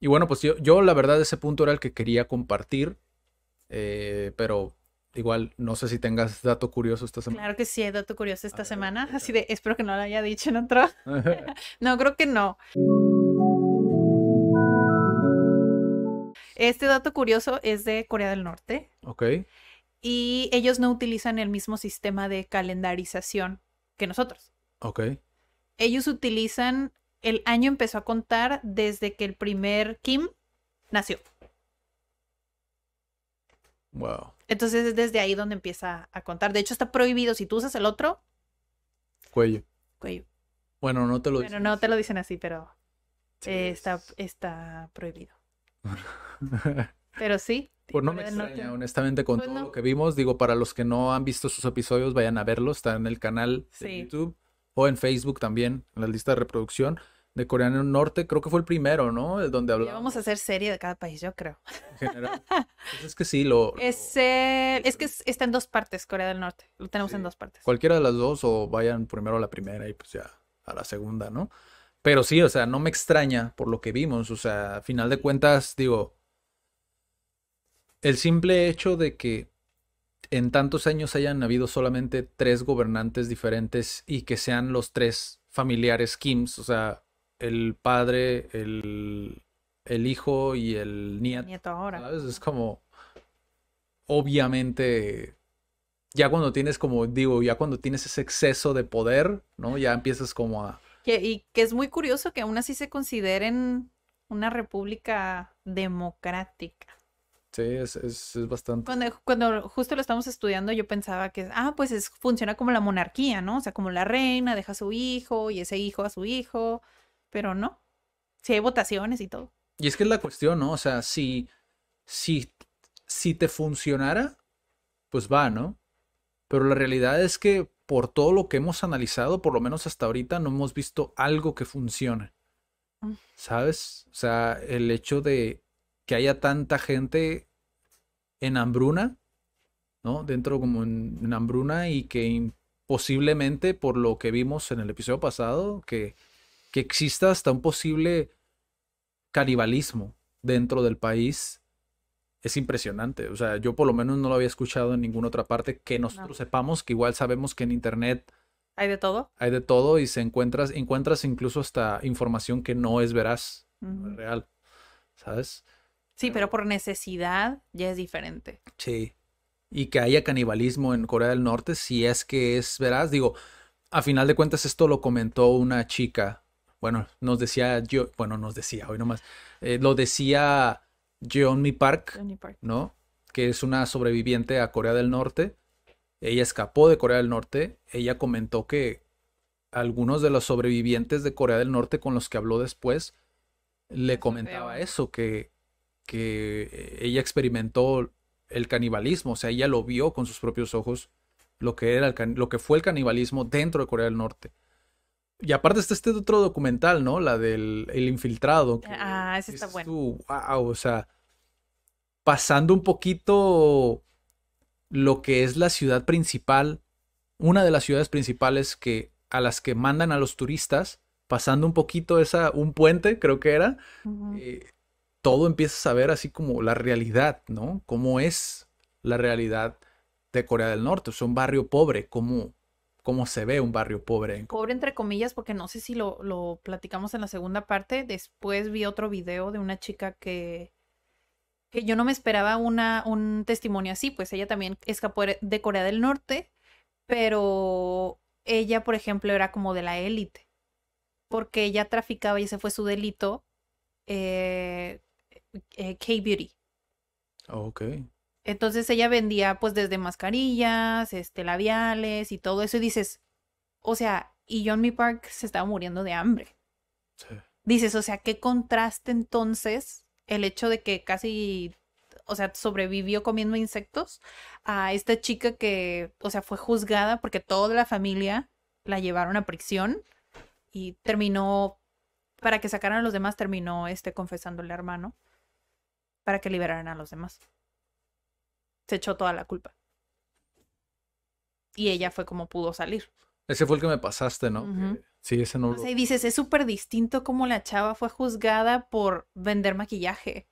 Y bueno, pues yo, yo la verdad ese punto era el que quería compartir, eh, pero igual no sé si tengas dato curioso esta semana. Claro que sí, hay dato curioso esta semana, así de espero que no lo haya dicho en otro. no, creo que no. Este dato curioso es de Corea del Norte Ok. y ellos no utilizan el mismo sistema de calendarización que nosotros. Ok. Ellos utilizan, el año empezó a contar desde que el primer Kim nació. Wow. Entonces es desde ahí donde empieza a contar. De hecho, está prohibido. Si tú usas el otro, Cuello. cuello. Bueno, no te lo Bueno, no te lo dicen así, pero eh, es- está, está prohibido. Pero sí. Pues no me extraña, honestamente, con Pues todo no. lo que vimos. Digo, para los que no han visto sus episodios, vayan a verlos. Está en el canal de. YouTube o en Facebook también, en la lista de reproducción de Corea del Norte. Creo que fue el primero, ¿no? El donde Ya hablamos vamos a hacer serie de cada país, yo creo. en general. Pues es que sí, lo, Es, eh, es que es- está en dos partes, Corea del Norte. Lo tenemos Sí. en dos partes. cualquiera de las dos o vayan primero a la primera y pues ya a la segunda, ¿no? Pero sí, o sea, no me extraña por lo que vimos, o sea, a final de cuentas, digo, el simple hecho de que en tantos años hayan habido solamente tres gobernantes diferentes y que sean los tres familiares Kims, o sea, el padre, el, el hijo y el nieto. Nieto ahora. ¿Sabes? Es como, obviamente, ya cuando tienes como, digo, ya cuando tienes ese exceso de poder, ¿no? Ya empiezas como a... Que- y que es muy curioso que aún así se consideren una república democrática. Sí, es, es, es bastante... Cuando, cuando justo lo estamos estudiando, yo pensaba que, ah, pues es, funciona como la monarquía, ¿no? O sea, como la reina deja a su hijo y ese hijo a su hijo, pero no. Sí hay votaciones y todo. Y es que es la cuestión, ¿no? O sea, si, si, si te funcionara, pues va, ¿no? Pero la realidad es que por todo lo que hemos analizado, por lo menos hasta ahorita, no hemos visto algo que funcione. Mm. ¿Sabes? O sea, el hecho de que haya tanta gente en hambruna, ¿no? Dentro como en, en hambruna y que posiblemente, por lo que vimos en el episodio pasado, que, que exista hasta un posible canibalismo dentro del país es impresionante. O sea, yo por lo menos no lo había escuchado en ninguna otra parte que nosotros sepamos, que igual sabemos que en internet ¿Hay de todo? hay de todo y se encuentras, encuentras incluso hasta información que no es veraz, no es Ujú. real. ¿Sabes? Sí, pero por necesidad ya es diferente. Sí. Y que haya canibalismo en Corea del Norte, si es que es veraz. Digo, a final de cuentas, esto lo comentó una chica. Bueno, nos decía yo, bueno, nos decía hoy nomás. eh, lo decía Jeonmi Park, Park. ¿no? Que es una sobreviviente a Corea del Norte. Ella escapó de Corea del Norte. Ella comentó que algunos de los sobrevivientes de Corea del Norte con los que habló después le comentaba eso, que, que eh, ella experimentó el canibalismo, o sea, ella lo vio con sus propios ojos, lo que era el lo que fue el canibalismo dentro de Corea del Norte. Y aparte está este otro documental, ¿no? La del el infiltrado. que Ah, ese está bueno. tú, wow, o sea, pasando un poquito lo que es la ciudad principal, una de las ciudades principales que a las que mandan a los turistas, pasando un poquito esa un puente, creo que era, eh, todo empiezas a ver así como la realidad, ¿no? Cómo es la realidad de Corea del Norte, o sea, un barrio pobre, cómo, cómo se ve un barrio pobre Pobre entre comillas, porque no sé si lo, lo platicamos en la segunda parte. Después vi otro video de una chica que, que yo no me esperaba una, un testimonio así, pues ella también escapó de de Corea del Norte, pero ella, por ejemplo, era como de la élite, porque ella traficaba y ese fue su delito, eh, eh, K-Beauty. Ok. Entonces ella vendía pues desde mascarillas, este, labiales y todo eso y dices, o sea, y John Park se estaba muriendo de hambre. Sí. Dices, o sea, qué contraste entonces el hecho de que casi, o sea, sobrevivió comiendo insectos a esta chica que, o sea, fue juzgada porque toda la familia la llevaron a prisión y terminó, para que sacaran a los demás, terminó este confesándole al hermano para que liberaran a los demás. Se echó toda la culpa. Y ella fue como pudo salir. Ese fue el que me pasaste, ¿no? Sí, ese no O sea, y dices, es súper distinto como la chava fue juzgada por vender maquillaje.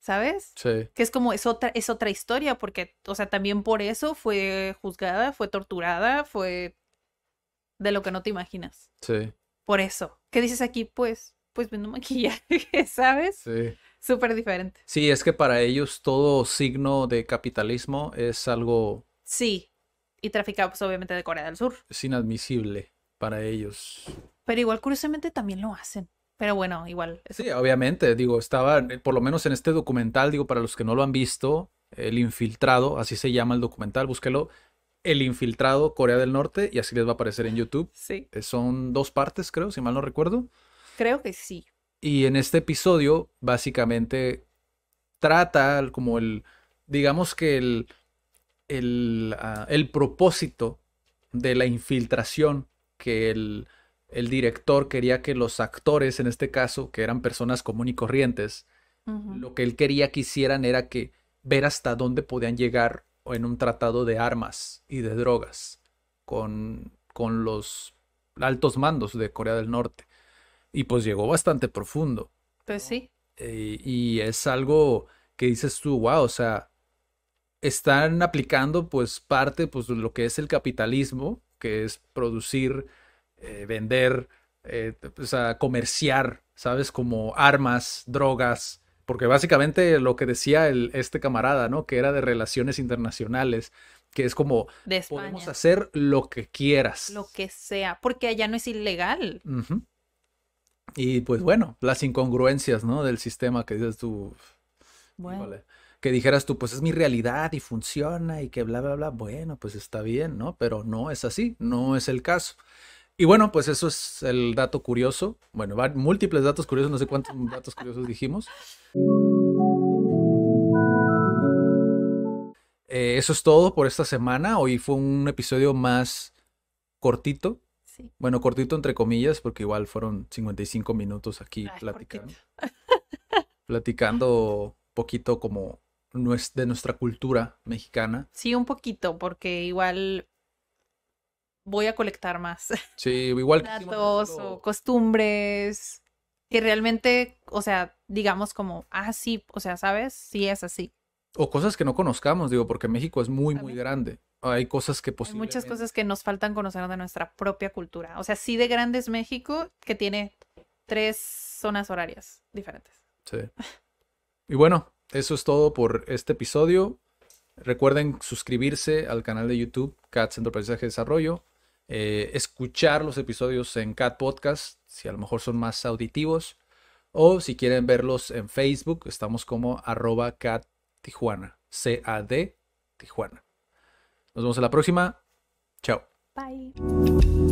¿Sabes? Sí, Que es como, es otra, es otra historia, porque, o sea, también por eso fue juzgada, fue torturada, fue de lo que no te imaginas. sí, Por eso. ¿Qué dices aquí? Pues, pues vendo maquillaje, ¿sabes? sí. Súper diferente. Sí, es que para ellos todo signo de capitalismo es algo... Sí. Y traficado, pues obviamente de Corea del Sur. Es inadmisible para ellos. Pero igual, curiosamente, también lo hacen. Pero bueno, igual. Sí, obviamente, digo, estaba, eh, por lo menos en este documental, digo, para los que no lo han visto, El Infiltrado, así se llama el documental, búsquelo. El Infiltrado, Corea del Norte, y así les va a aparecer en YouTube. Sí. Eh, Son dos partes, creo, si mal no recuerdo. Creo que sí. Y en este episodio, básicamente, trata como el, digamos que el, el, ah, el propósito de la infiltración que el, el director quería que los actores, en este caso, que eran personas común y corrientes, lo que él quería que hicieran era que ver hasta dónde podían llegar en un tratado de armas y de drogas con, con los altos mandos de Corea del Norte. Y pues llegó bastante profundo. Pues sí. Eh, y es algo que dices tú, wow, o sea, están aplicando pues parte pues de lo que es el capitalismo, que es producir, eh, vender, eh, o sea, comerciar, ¿sabes? Como armas, drogas, porque básicamente lo que decía el, este camarada, ¿no? Que era de relaciones internacionales, que es como, De podemos hacer lo que quieras. Lo que sea. Porque allá no es ilegal. Y pues bueno, las incongruencias, ¿no? Del sistema que dices tú, Bueno. híjole, que dijeras tú, pues es mi realidad y funciona y que bla, bla, bla, bueno, pues está bien, ¿no? Pero no es así, no es el caso. Y bueno, pues eso es el dato curioso. Bueno, van múltiples datos curiosos, no sé cuántos datos curiosos dijimos. Eh, eso es todo por esta semana. Hoy fue un episodio más cortito. Sí. Bueno, cortito entre comillas, porque igual fueron 55 minutos aquí Ay, platicando. Platicando poquito como de nuestra cultura mexicana. Sí, un poquito, porque igual voy a colectar más Sí, igual que datos o costumbres que realmente, o sea, digamos como, ah, sí, o sea, ¿sabes? Sí es así. o cosas que no conozcamos, digo, porque México es muy, muy grande. Hay cosas que Hay muchas posiblemente... cosas que nos faltan conocer de nuestra propia cultura. O sea, sí de grande es México, que tiene tres zonas horarias diferentes. Sí. Y bueno, eso es todo por este episodio. Recuerden suscribirse al canal de YouTube Cat Centro de Aprendizaje y Desarrollo. eh, escuchar los episodios en Cat Podcast, si a lo mejor son más auditivos. O si quieren verlos en Facebook, estamos como arroba Cat Tijuana. C-A-D Tijuana. Nos vemos la próxima. Chao. Bye.